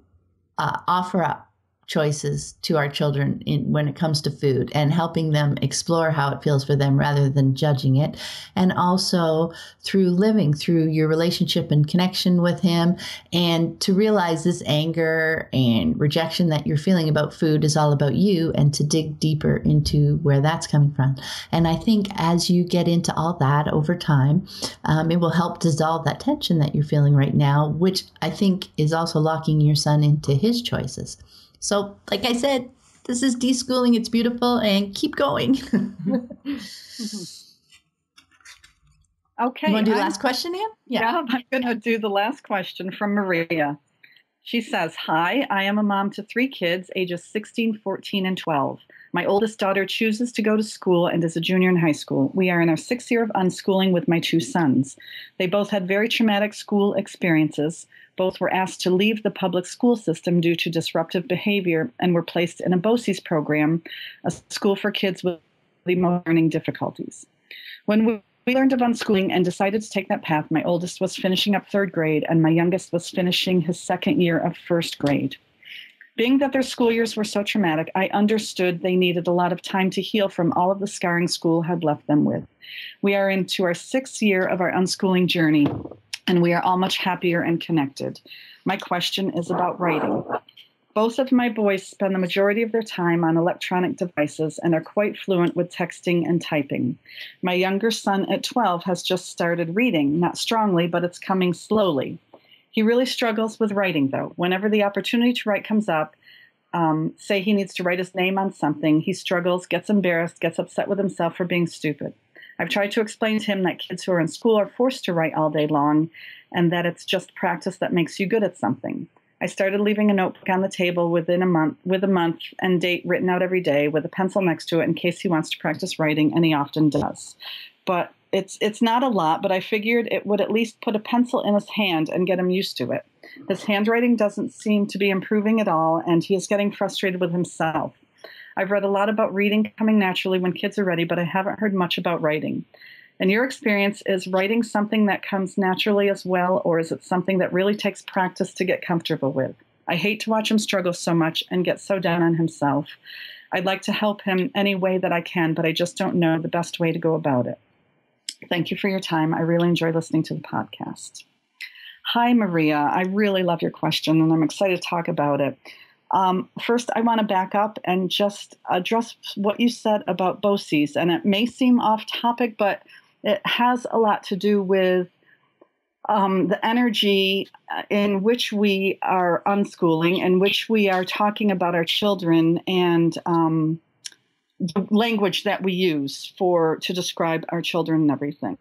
uh, offer up choices to our children in, when it comes to food and helping them explore how it feels for them rather than judging it. And also through living through your relationship and connection with him and to realize this anger and rejection that you're feeling about food is all about you and to dig deeper into where that's coming from. And I think as you get into all that over time, um, it will help dissolve that tension that you're feeling right now, which I think is also locking your son into his choices. So, like I said, this is deschooling. It's beautiful, and keep going. okay. You want to do the last question, Anne? Yeah. yeah I'm going to do the last question from Maria. She says, Hi, I am a mom to three kids, ages 16, 14, and 12. My oldest daughter chooses to go to school and is a junior in high school. We are in our sixth year of unschooling with my two sons. They both had very traumatic school experiences. Both were asked to leave the public school system due to disruptive behavior and were placed in a BOCES program, a school for kids with learning difficulties. When we we learned of unschooling and decided to take that path. My oldest was finishing up third grade, and my youngest was finishing his second year of first grade. Being that their school years were so traumatic, I understood they needed a lot of time to heal from all of the scarring school had left them with. We are into our sixth year of our unschooling journey, and we are all much happier and connected. My question is about writing. Both of my boys spend the majority of their time on electronic devices and are quite fluent with texting and typing. My younger son at 12 has just started reading, not strongly, but it's coming slowly. He really struggles with writing, though. Whenever the opportunity to write comes up, um, say he needs to write his name on something, he struggles, gets embarrassed, gets upset with himself for being stupid. I've tried to explain to him that kids who are in school are forced to write all day long and that it's just practice that makes you good at something. I started leaving a notebook on the table within a month with a month and date written out every day with a pencil next to it in case he wants to practice writing and he often does. But it's it's not a lot, but I figured it would at least put a pencil in his hand and get him used to it. His handwriting doesn't seem to be improving at all and he is getting frustrated with himself. I've read a lot about reading coming naturally when kids are ready, but I haven't heard much about writing. In your experience, is writing something that comes naturally as well, or is it something that really takes practice to get comfortable with? I hate to watch him struggle so much and get so down on himself. I'd like to help him any way that I can, but I just don't know the best way to go about it. Thank you for your time. I really enjoy listening to the podcast. Hi, Maria. I really love your question and I'm excited to talk about it. Um, first, I want to back up and just address what you said about BOCES. And it may seem off topic, but it has a lot to do with um, the energy uh, in which we are unschooling, in which we are talking about our children, and um, the language that we use for to describe our children and everything.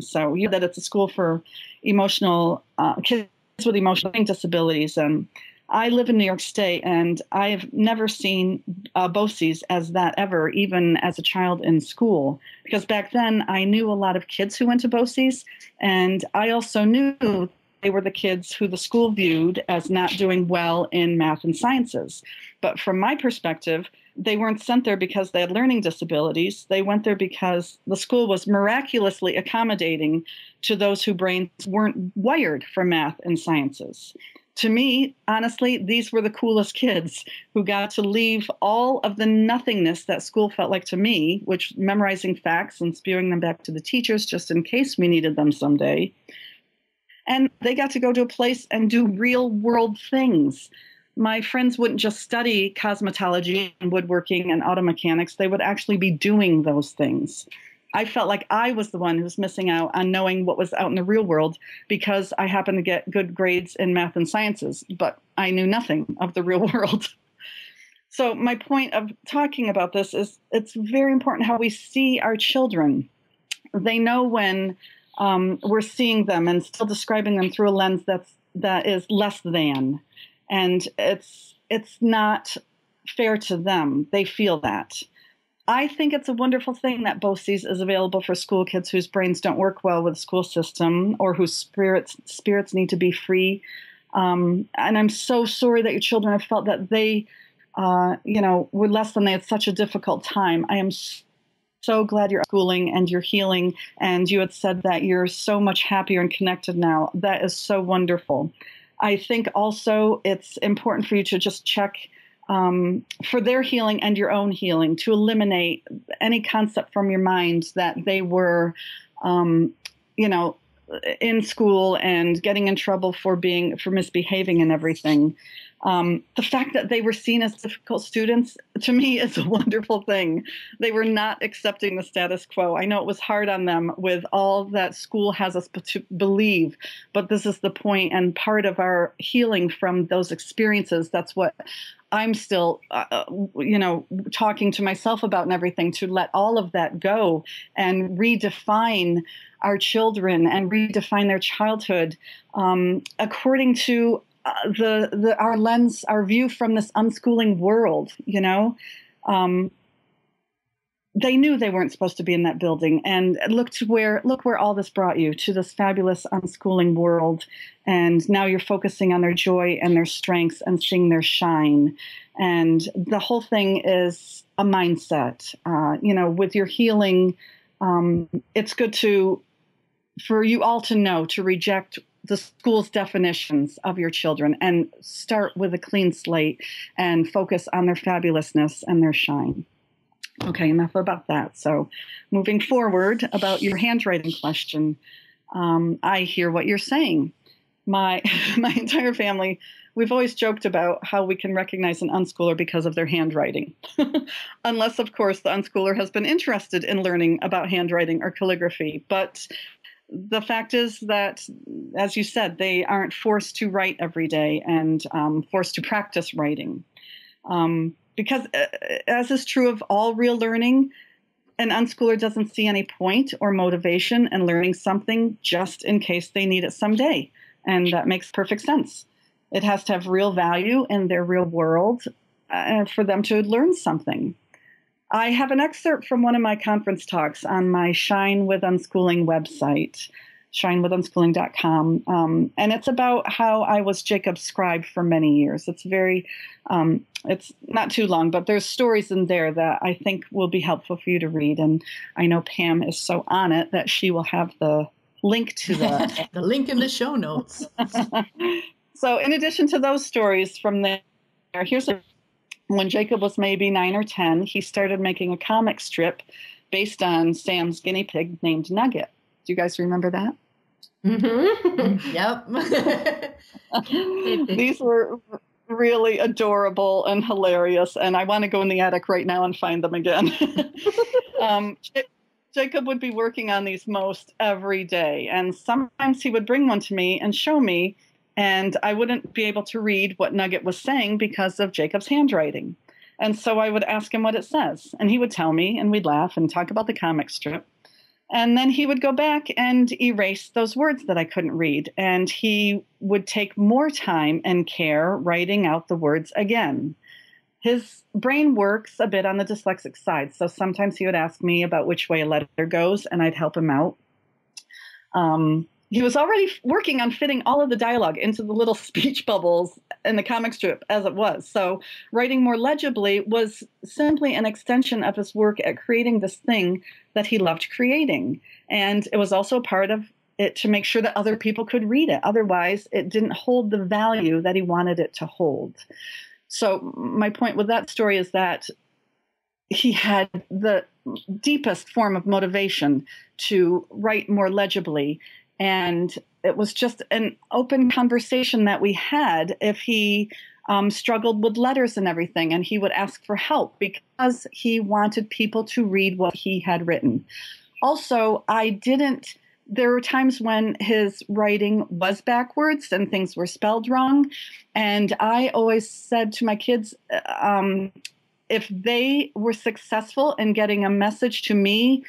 So, you know, that it's a school for emotional uh, kids with emotional disabilities, and I live in New York State, and I've never seen uh, BOCES as that ever, even as a child in school. Because back then, I knew a lot of kids who went to BOCES, and I also knew they were the kids who the school viewed as not doing well in math and sciences. But from my perspective, they weren't sent there because they had learning disabilities. They went there because the school was miraculously accommodating to those whose brains weren't wired for math and sciences to me, honestly, these were the coolest kids who got to leave all of the nothingness that school felt like to me, which memorizing facts and spewing them back to the teachers just in case we needed them someday. And they got to go to a place and do real world things. My friends wouldn't just study cosmetology and woodworking and auto mechanics, they would actually be doing those things. I felt like I was the one who was missing out on knowing what was out in the real world because I happened to get good grades in math and sciences, but I knew nothing of the real world. So, my point of talking about this is it's very important how we see our children. They know when um, we're seeing them and still describing them through a lens that's that is less than, and it's it's not fair to them. They feel that. I think it's a wonderful thing that BOCES is available for school kids whose brains don't work well with the school system or whose spirits spirits need to be free. Um, and I'm so sorry that your children have felt that they, uh, you know, were less than they had such a difficult time. I am so glad you're schooling and you're healing, and you had said that you're so much happier and connected now. That is so wonderful. I think also it's important for you to just check um, for their healing and your own healing to eliminate any concept from your mind that they were, um, you know, in school and getting in trouble for being for misbehaving and everything. Um, the fact that they were seen as difficult students to me is a wonderful thing. They were not accepting the status quo. I know it was hard on them with all that school has us to believe, but this is the point and part of our healing from those experiences. That's what I'm still, uh, uh you know, talking to myself about and everything to let all of that go and redefine our children and redefine their childhood um, according to uh, the the our lens, our view from this unschooling world. You know, um, they knew they weren't supposed to be in that building, and look where look where all this brought you to this fabulous unschooling world. And now you're focusing on their joy and their strengths and seeing their shine. And the whole thing is a mindset. Uh, you know, with your healing, um, it's good to for you all to know to reject the school's definitions of your children and start with a clean slate and focus on their fabulousness and their shine. Okay, enough about that. So, moving forward about your handwriting question, um, I hear what you're saying. My my entire family, we've always joked about how we can recognize an unschooler because of their handwriting, unless, of course, the unschooler has been interested in learning about handwriting or calligraphy. But the fact is that, as you said, they aren't forced to write every day and um, forced to practice writing. Um, because, uh, as is true of all real learning, an unschooler doesn't see any point or motivation in learning something just in case they need it someday. And that makes perfect sense. It has to have real value in their real world uh, for them to learn something. I have an excerpt from one of my conference talks on my Shine with Unschooling website, shinewithunschooling.com. Um, and it's about how I was Jacob's scribe for many years. It's very, um, it's not too long, but there's stories in there that I think will be helpful for you to read. And I know Pam is so on it that she will have the link to the the link in the show notes. so, in addition to those stories from there, here's a when Jacob was maybe nine or 10, he started making a comic strip based on Sam's guinea pig named Nugget. Do you guys remember that? Mm-hmm. yep. These were really adorable and hilarious, and I want to go in the attic right now and find them again. um, Jacob would be working on these most every day, and sometimes he would bring one to me and show me and I wouldn't be able to read what Nugget was saying because of Jacob's handwriting. And so I would ask him what it says, and he would tell me, and we'd laugh and talk about the comic strip. And then he would go back and erase those words that I couldn't read. And he would take more time and care writing out the words again. His brain works a bit on the dyslexic side. So sometimes he would ask me about which way a letter goes, and I'd help him out. Um, he was already working on fitting all of the dialogue into the little speech bubbles in the comic strip as it was. So, writing more legibly was simply an extension of his work at creating this thing that he loved creating. And it was also part of it to make sure that other people could read it. Otherwise, it didn't hold the value that he wanted it to hold. So, my point with that story is that he had the deepest form of motivation to write more legibly and it was just an open conversation that we had if he um, struggled with letters and everything and he would ask for help because he wanted people to read what he had written. Also i didn't there were times when his writing was backwards and things were spelled wrong and i always said to my kids uh, um, if they were successful in getting a message to me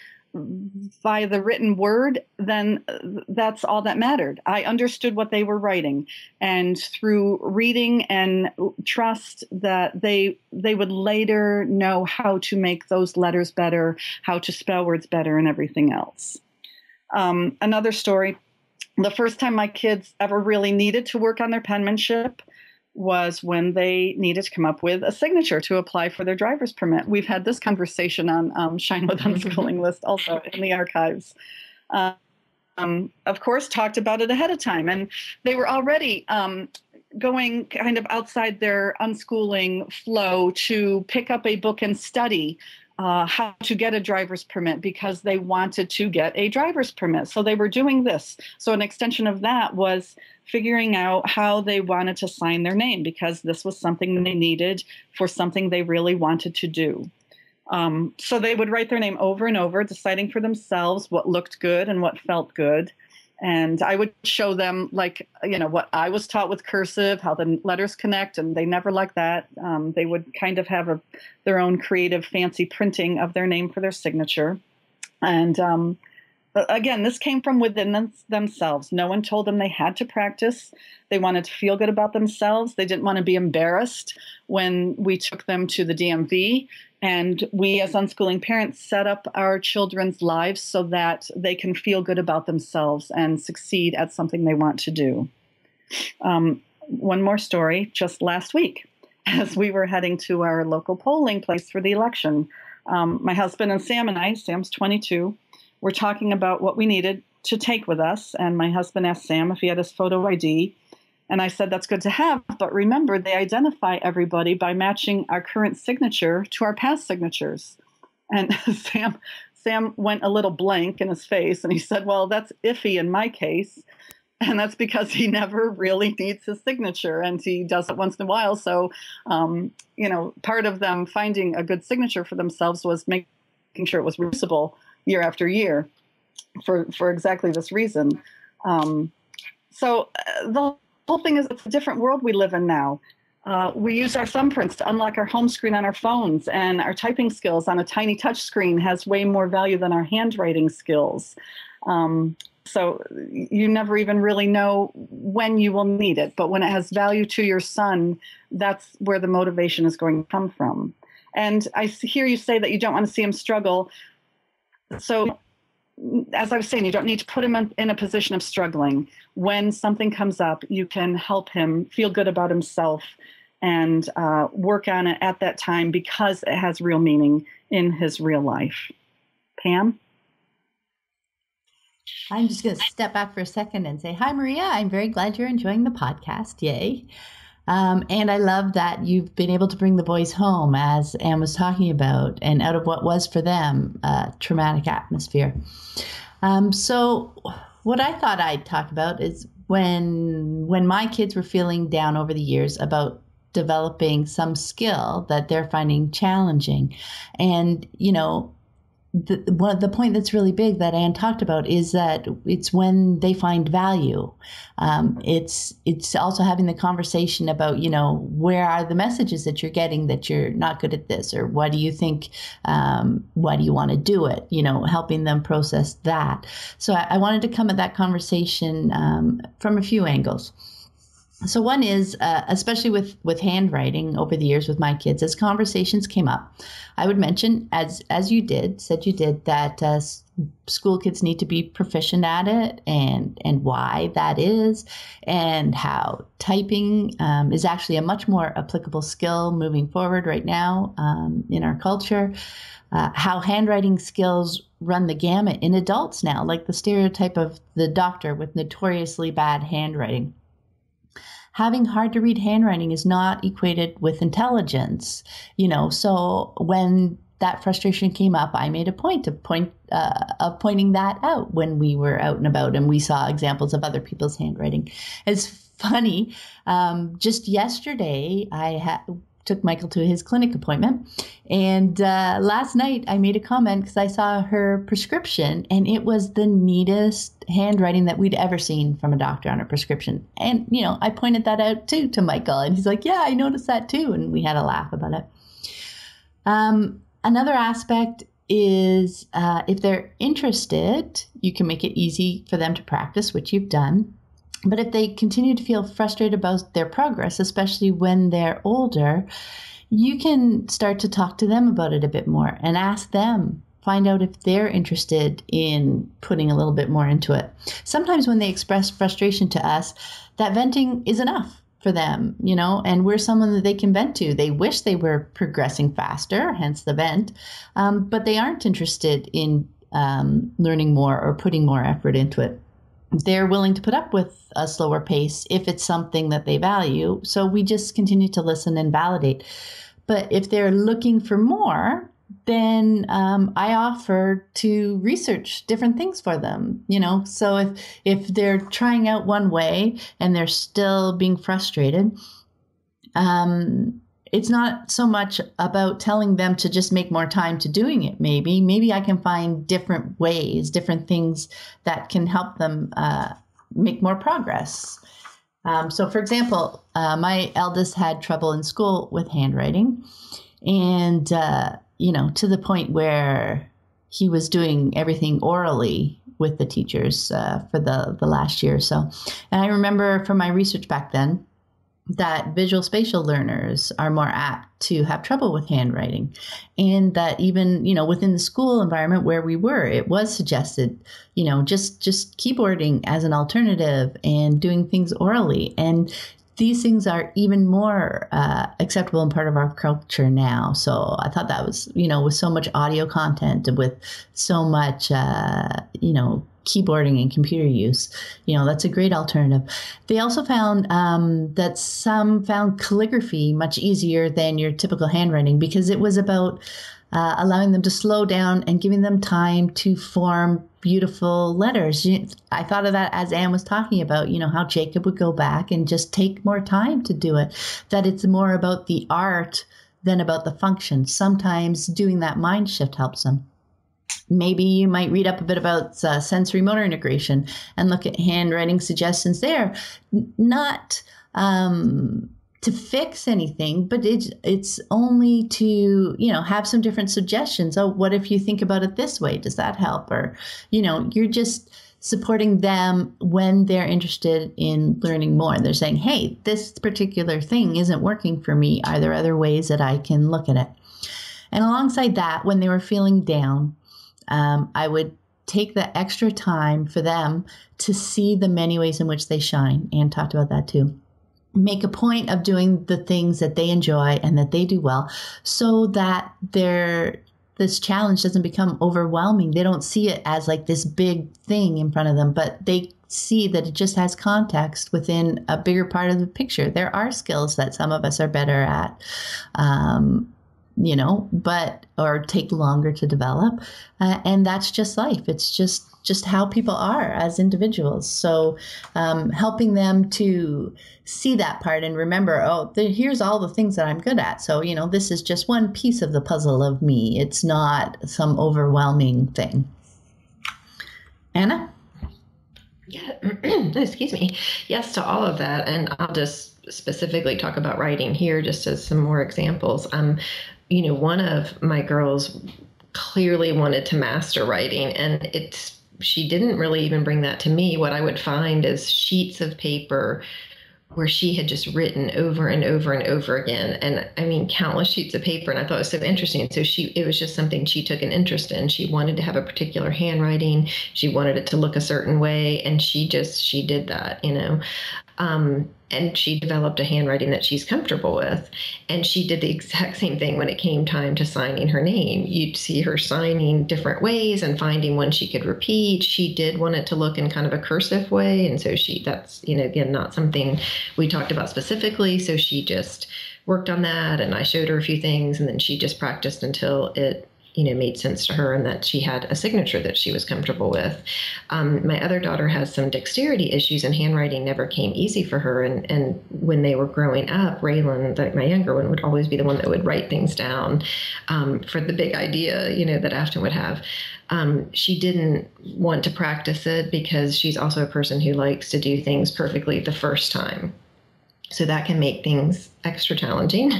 by the written word, then that's all that mattered. I understood what they were writing, and through reading and trust that they they would later know how to make those letters better, how to spell words better, and everything else. Um, another story: the first time my kids ever really needed to work on their penmanship was when they needed to come up with a signature to apply for their driver's permit. We've had this conversation on um, Shine with Unschooling list also in the archives. Um, of course, talked about it ahead of time, and they were already um, going kind of outside their unschooling flow to pick up a book and study uh, how to get a driver's permit because they wanted to get a driver's permit. So they were doing this. So an extension of that was figuring out how they wanted to sign their name because this was something they needed for something they really wanted to do. Um, so they would write their name over and over, deciding for themselves what looked good and what felt good and I would show them like you know what I was taught with cursive, how the letters connect, and they never liked that. Um, they would kind of have a, their own creative, fancy printing of their name for their signature, and um, again, this came from within them, themselves. No one told them they had to practice. They wanted to feel good about themselves. They didn't want to be embarrassed when we took them to the DMV. And we, as unschooling parents, set up our children's lives so that they can feel good about themselves and succeed at something they want to do. Um, one more story just last week, as we were heading to our local polling place for the election. Um, my husband and Sam and I, Sam's 22, were talking about what we needed to take with us. And my husband asked Sam if he had his photo ID. And I said, that's good to have. But remember, they identify everybody by matching our current signature to our past signatures. And Sam, Sam went a little blank in his face and he said, well, that's iffy in my case. And that's because he never really needs his signature and he does it once in a while. So, um, you know, part of them finding a good signature for themselves was making sure it was reusable year after year for, for exactly this reason. Um, so uh, the whole thing is it's a different world we live in now. Uh, we use our thumbprints to unlock our home screen on our phones, and our typing skills on a tiny touch screen has way more value than our handwriting skills. Um, so you never even really know when you will need it. But when it has value to your son, that's where the motivation is going to come from. And I hear you say that you don't want to see him struggle. So, as I was saying, you don't need to put him in a position of struggling. When something comes up, you can help him feel good about himself and uh, work on it at that time because it has real meaning in his real life. Pam? I'm just going to step back for a second and say, Hi, Maria. I'm very glad you're enjoying the podcast. Yay. Um, and I love that you've been able to bring the boys home, as Anne was talking about, and out of what was for them a traumatic atmosphere. Um, so, what I thought I'd talk about is when when my kids were feeling down over the years about developing some skill that they're finding challenging, and you know the, one, the point that's really big that Anne talked about is that it's when they find value. Um, it's it's also having the conversation about you know where are the messages that you're getting that you're not good at this or what do you think um, why do you want to do it you know helping them process that. So I, I wanted to come at that conversation um, from a few angles. So one is, uh, especially with with handwriting over the years with my kids, as conversations came up, I would mention, as as you did, said you did, that uh, school kids need to be proficient at it, and and why that is, and how typing um, is actually a much more applicable skill moving forward right now um, in our culture. Uh, how handwriting skills run the gamut in adults now, like the stereotype of the doctor with notoriously bad handwriting having hard to read handwriting is not equated with intelligence, you know. So when that frustration came up, I made a point of point uh, of pointing that out when we were out and about and we saw examples of other people's handwriting. It's funny. Um, just yesterday, I had took Michael to his clinic appointment. And uh, last night I made a comment because I saw her prescription and it was the neatest handwriting that we'd ever seen from a doctor on a prescription. And, you know, I pointed that out too to Michael and he's like, yeah, I noticed that too. And we had a laugh about it. Um, another aspect is uh, if they're interested, you can make it easy for them to practice, which you've done. But if they continue to feel frustrated about their progress, especially when they're older, you can start to talk to them about it a bit more and ask them find out if they're interested in putting a little bit more into it. Sometimes when they express frustration to us, that venting is enough for them, you know, and we're someone that they can vent to. They wish they were progressing faster, hence the vent, um, but they aren't interested in um, learning more or putting more effort into it they're willing to put up with a slower pace if it's something that they value. So we just continue to listen and validate. But if they're looking for more, then um, I offer to research different things for them. You know, so if if they're trying out one way and they're still being frustrated, um, it's not so much about telling them to just make more time to doing it maybe maybe i can find different ways different things that can help them uh, make more progress. Um, so for example uh, my eldest had trouble in school with handwriting. And uh, you know to the point where he was doing everything orally with the teachers uh, for the, the last year or so. And i remember from my research back then that visual spatial learners are more apt to have trouble with handwriting and that even you know within the school environment where we were it was suggested you know just just keyboarding as an alternative and doing things orally and these things are even more uh, acceptable and part of our culture now. So I thought that was, you know, with so much audio content, with so much, uh, you know, keyboarding and computer use. You know, that's a great alternative. They also found um, that some found calligraphy much easier than your typical handwriting because it was about uh, allowing them to slow down and giving them time to form beautiful letters. I thought of that as Anne was talking about, you know, how Jacob would go back and just take more time to do it, that it's more about the art than about the function. Sometimes doing that mind shift helps them maybe you might read up a bit about uh, sensory motor integration and look at handwriting suggestions there not um, to fix anything, but it's it's only to you know have some different suggestions. Oh, what if you think about it this way? Does that help? Or you know, you're just supporting them when they're interested in learning more. They're saying, "Hey, this particular thing isn't working for me. Are there other ways that I can look at it?" And alongside that, when they were feeling down, um, I would take the extra time for them to see the many ways in which they shine. and talked about that too. Make a point of doing the things that they enjoy and that they do well so that their this challenge doesn't become overwhelming. They don't see it as like this big thing in front of them but they see that it just has context within a bigger part of the picture. There are skills that some of us are better at um, you know but or take longer to develop uh, and that's just life it's just just how people are as individuals. So, um, helping them to see that part and remember, oh, the, here's all the things that I'm good at. So, you know, this is just one piece of the puzzle of me. It's not some overwhelming thing. Anna? Yeah, excuse me. Yes to all of that. And I'll just specifically talk about writing here just as some more examples. Um, you know, one of my girls clearly wanted to master writing and it's she didn't really even bring that to me. What I would find is sheets of paper where she had just written over and over and over again and i mean countless sheets of paper and i thought it was so interesting. So she it was just something she took an interest in. She wanted to have a particular handwriting. She wanted it to look a certain way and she just she did that you know um, and she developed a handwriting that she's comfortable with. And she did the exact same thing when it came time to signing her name. You'd see her signing different ways and finding one she could repeat. She did want it to look in kind of a cursive way. And so she, that's, you know, again, not something we talked about specifically. So she just worked on that and I showed her a few things and then she just practiced until it you know made sense to her and that she had a signature that she was comfortable with. Um, my other daughter has some dexterity issues and handwriting never came easy for her. And and when they were growing up raylan my younger one would always be the one that would write things down um, for the big idea you know that afton would have. Um, she didn't want to practice it because she's also a person who likes to do things perfectly the first time so that can make things extra challenging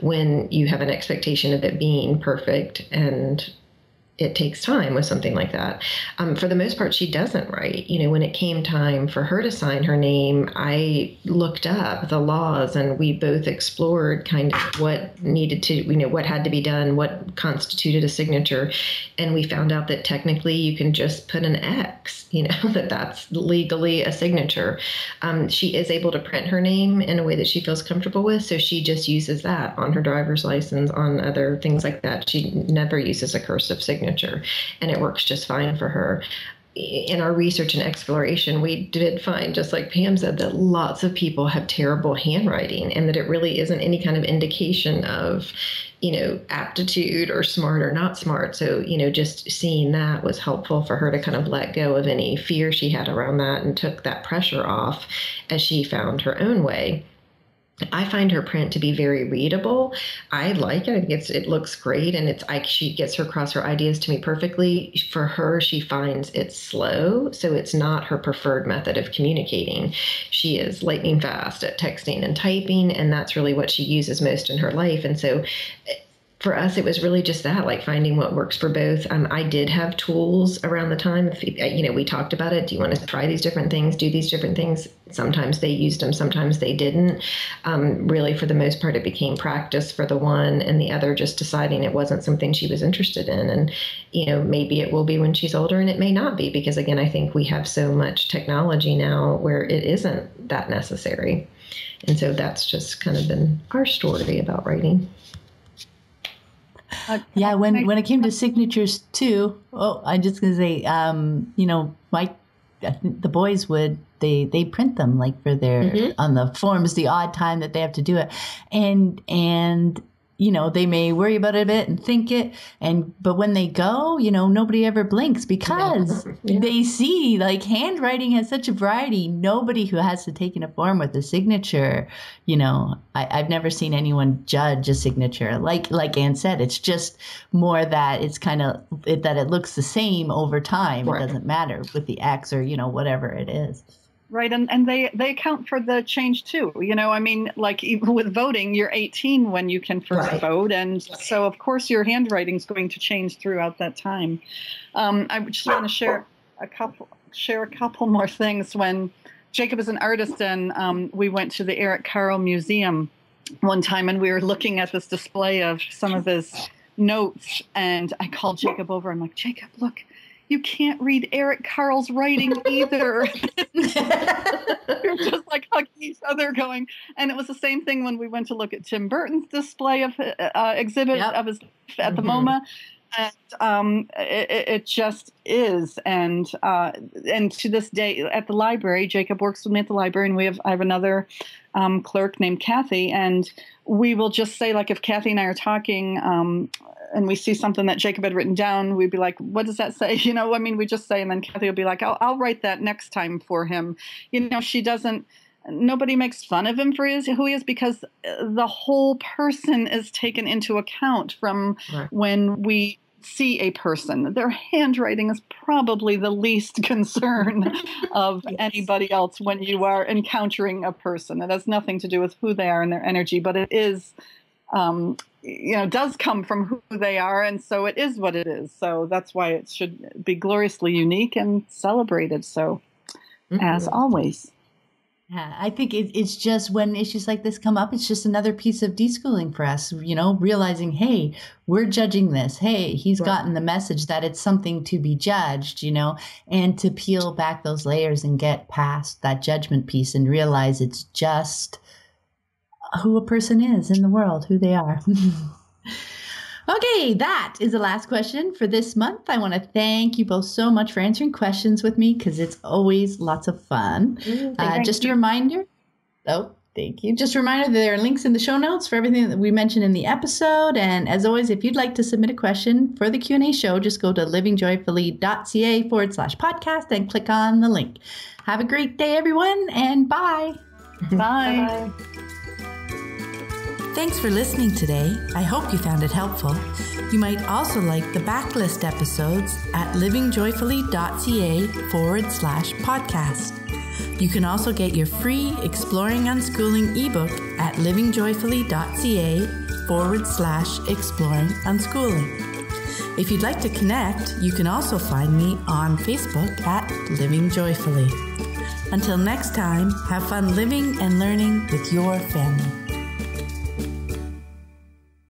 when you have an expectation of it being perfect and it takes time with something like that. Um, for the most part, she doesn't write. You know, when it came time for her to sign her name, I looked up the laws and we both explored kind of what needed to, you know, what had to be done, what constituted a signature. And we found out that technically you can just put an X, you know, that that's legally a signature. Um, she is able to print her name in a way that she feels comfortable with. So she just uses that on her driver's license, on other things like that. She never uses a cursive signature signature, and it works just fine for her in our research and exploration, we did find, just like Pam said, that lots of people have terrible handwriting and that it really isn't any kind of indication of, you know, aptitude or smart or not smart. So, you know, just seeing that was helpful for her to kind of let go of any fear she had around that and took that pressure off as she found her own way. I find her print to be very readable. I like it. I think it's it looks great, and it's like she gets her across her ideas to me perfectly. For her, she finds it slow, so it's not her preferred method of communicating. She is lightning fast at texting and typing, and that's really what she uses most in her life. And so, eh, for us, it was really just that, like finding what works for both. Um, I did have tools around the time. If, you know, we talked about it. Do you want to try these different things? Do these different things? Sometimes they used them, sometimes they didn't. Um, really, for the most part, it became practice for the one, and the other just deciding it wasn't something she was interested in. And you know, maybe it will be when she's older, and it may not be because, again, I think we have so much technology now where it isn't that necessary. And so that's just kind of been our story about writing. Uh, yeah, when when it came to signatures too, oh, I'm just gonna say, um, you know, my the boys would they they print them like for their mm-hmm. on the forms the odd time that they have to do it, and and you know they may worry about it a bit and think it and but when they go you know nobody ever blinks because yeah. they see like handwriting has such a variety nobody who has to take in a form with a signature you know I, have never seen anyone judge a signature like like anne said it's just more that it's kind of it, that it looks the same over time right. it doesn't matter with the x or you know whatever it is Right, and, and they, they account for the change too. You know, I mean, like even with voting, you're 18 when you can first right. vote, and so of course your handwriting's going to change throughout that time. Um, I just want to share a couple share a couple more things. When Jacob is an artist, and um, we went to the Eric Carle Museum one time, and we were looking at this display of some of his notes, and I called Jacob over. I'm like, Jacob, look you can't read Eric Carle's writing either. You're just like hugging each other, going. And it was the same thing when we went to look at Tim Burton's display of uh, exhibit yep. of his at the mm-hmm. MoMA. And um, it, it, just is, and uh, and to this day at the library, Jacob works with me at the library, and we have I have another um, clerk named Kathy, and we will just say like if Kathy and I are talking um, and we see something that Jacob had written down, we'd be like, what does that say? You know, I mean, we just say, and then Kathy will be like, I'll, I'll write that next time for him. You know, she doesn't, nobody makes fun of him for his, who he is because the whole person is taken into account from right. when we see a person. Their handwriting is probably the least concern of yes. anybody else when you are encountering a person. It has nothing to do with who they are and their energy, but it is um, you know does come from who they are and so it is what it is so that's why it should be gloriously unique and celebrated so mm-hmm. as always yeah, I think it, it's just when issues like this come up, it's just another piece of deschooling for us, you know, realizing, hey, we're judging this. Hey, he's right. gotten the message that it's something to be judged, you know, and to peel back those layers and get past that judgment piece and realize it's just who a person is in the world, who they are. okay, that is the last question for this month. I want to thank you both so much for answering questions with me because it's always lots of fun. Mm, uh, just a reminder. Oh, thank you. Just a reminder that there are links in the show notes for everything that we mentioned in the episode. And as always, if you'd like to submit a question for the Q&A show, just go to livingjoyfully.ca forward slash podcast and click on the link. Have a great day, everyone, and bye. Bye. bye. Thanks for listening today. I hope you found it helpful. You might also like the backlist episodes at livingjoyfully.ca forward slash podcast. You can also get your free Exploring Unschooling ebook at livingjoyfully.ca forward slash exploring unschooling. If you'd like to connect, you can also find me on Facebook at Living Joyfully. Until next time, have fun living and learning with your family.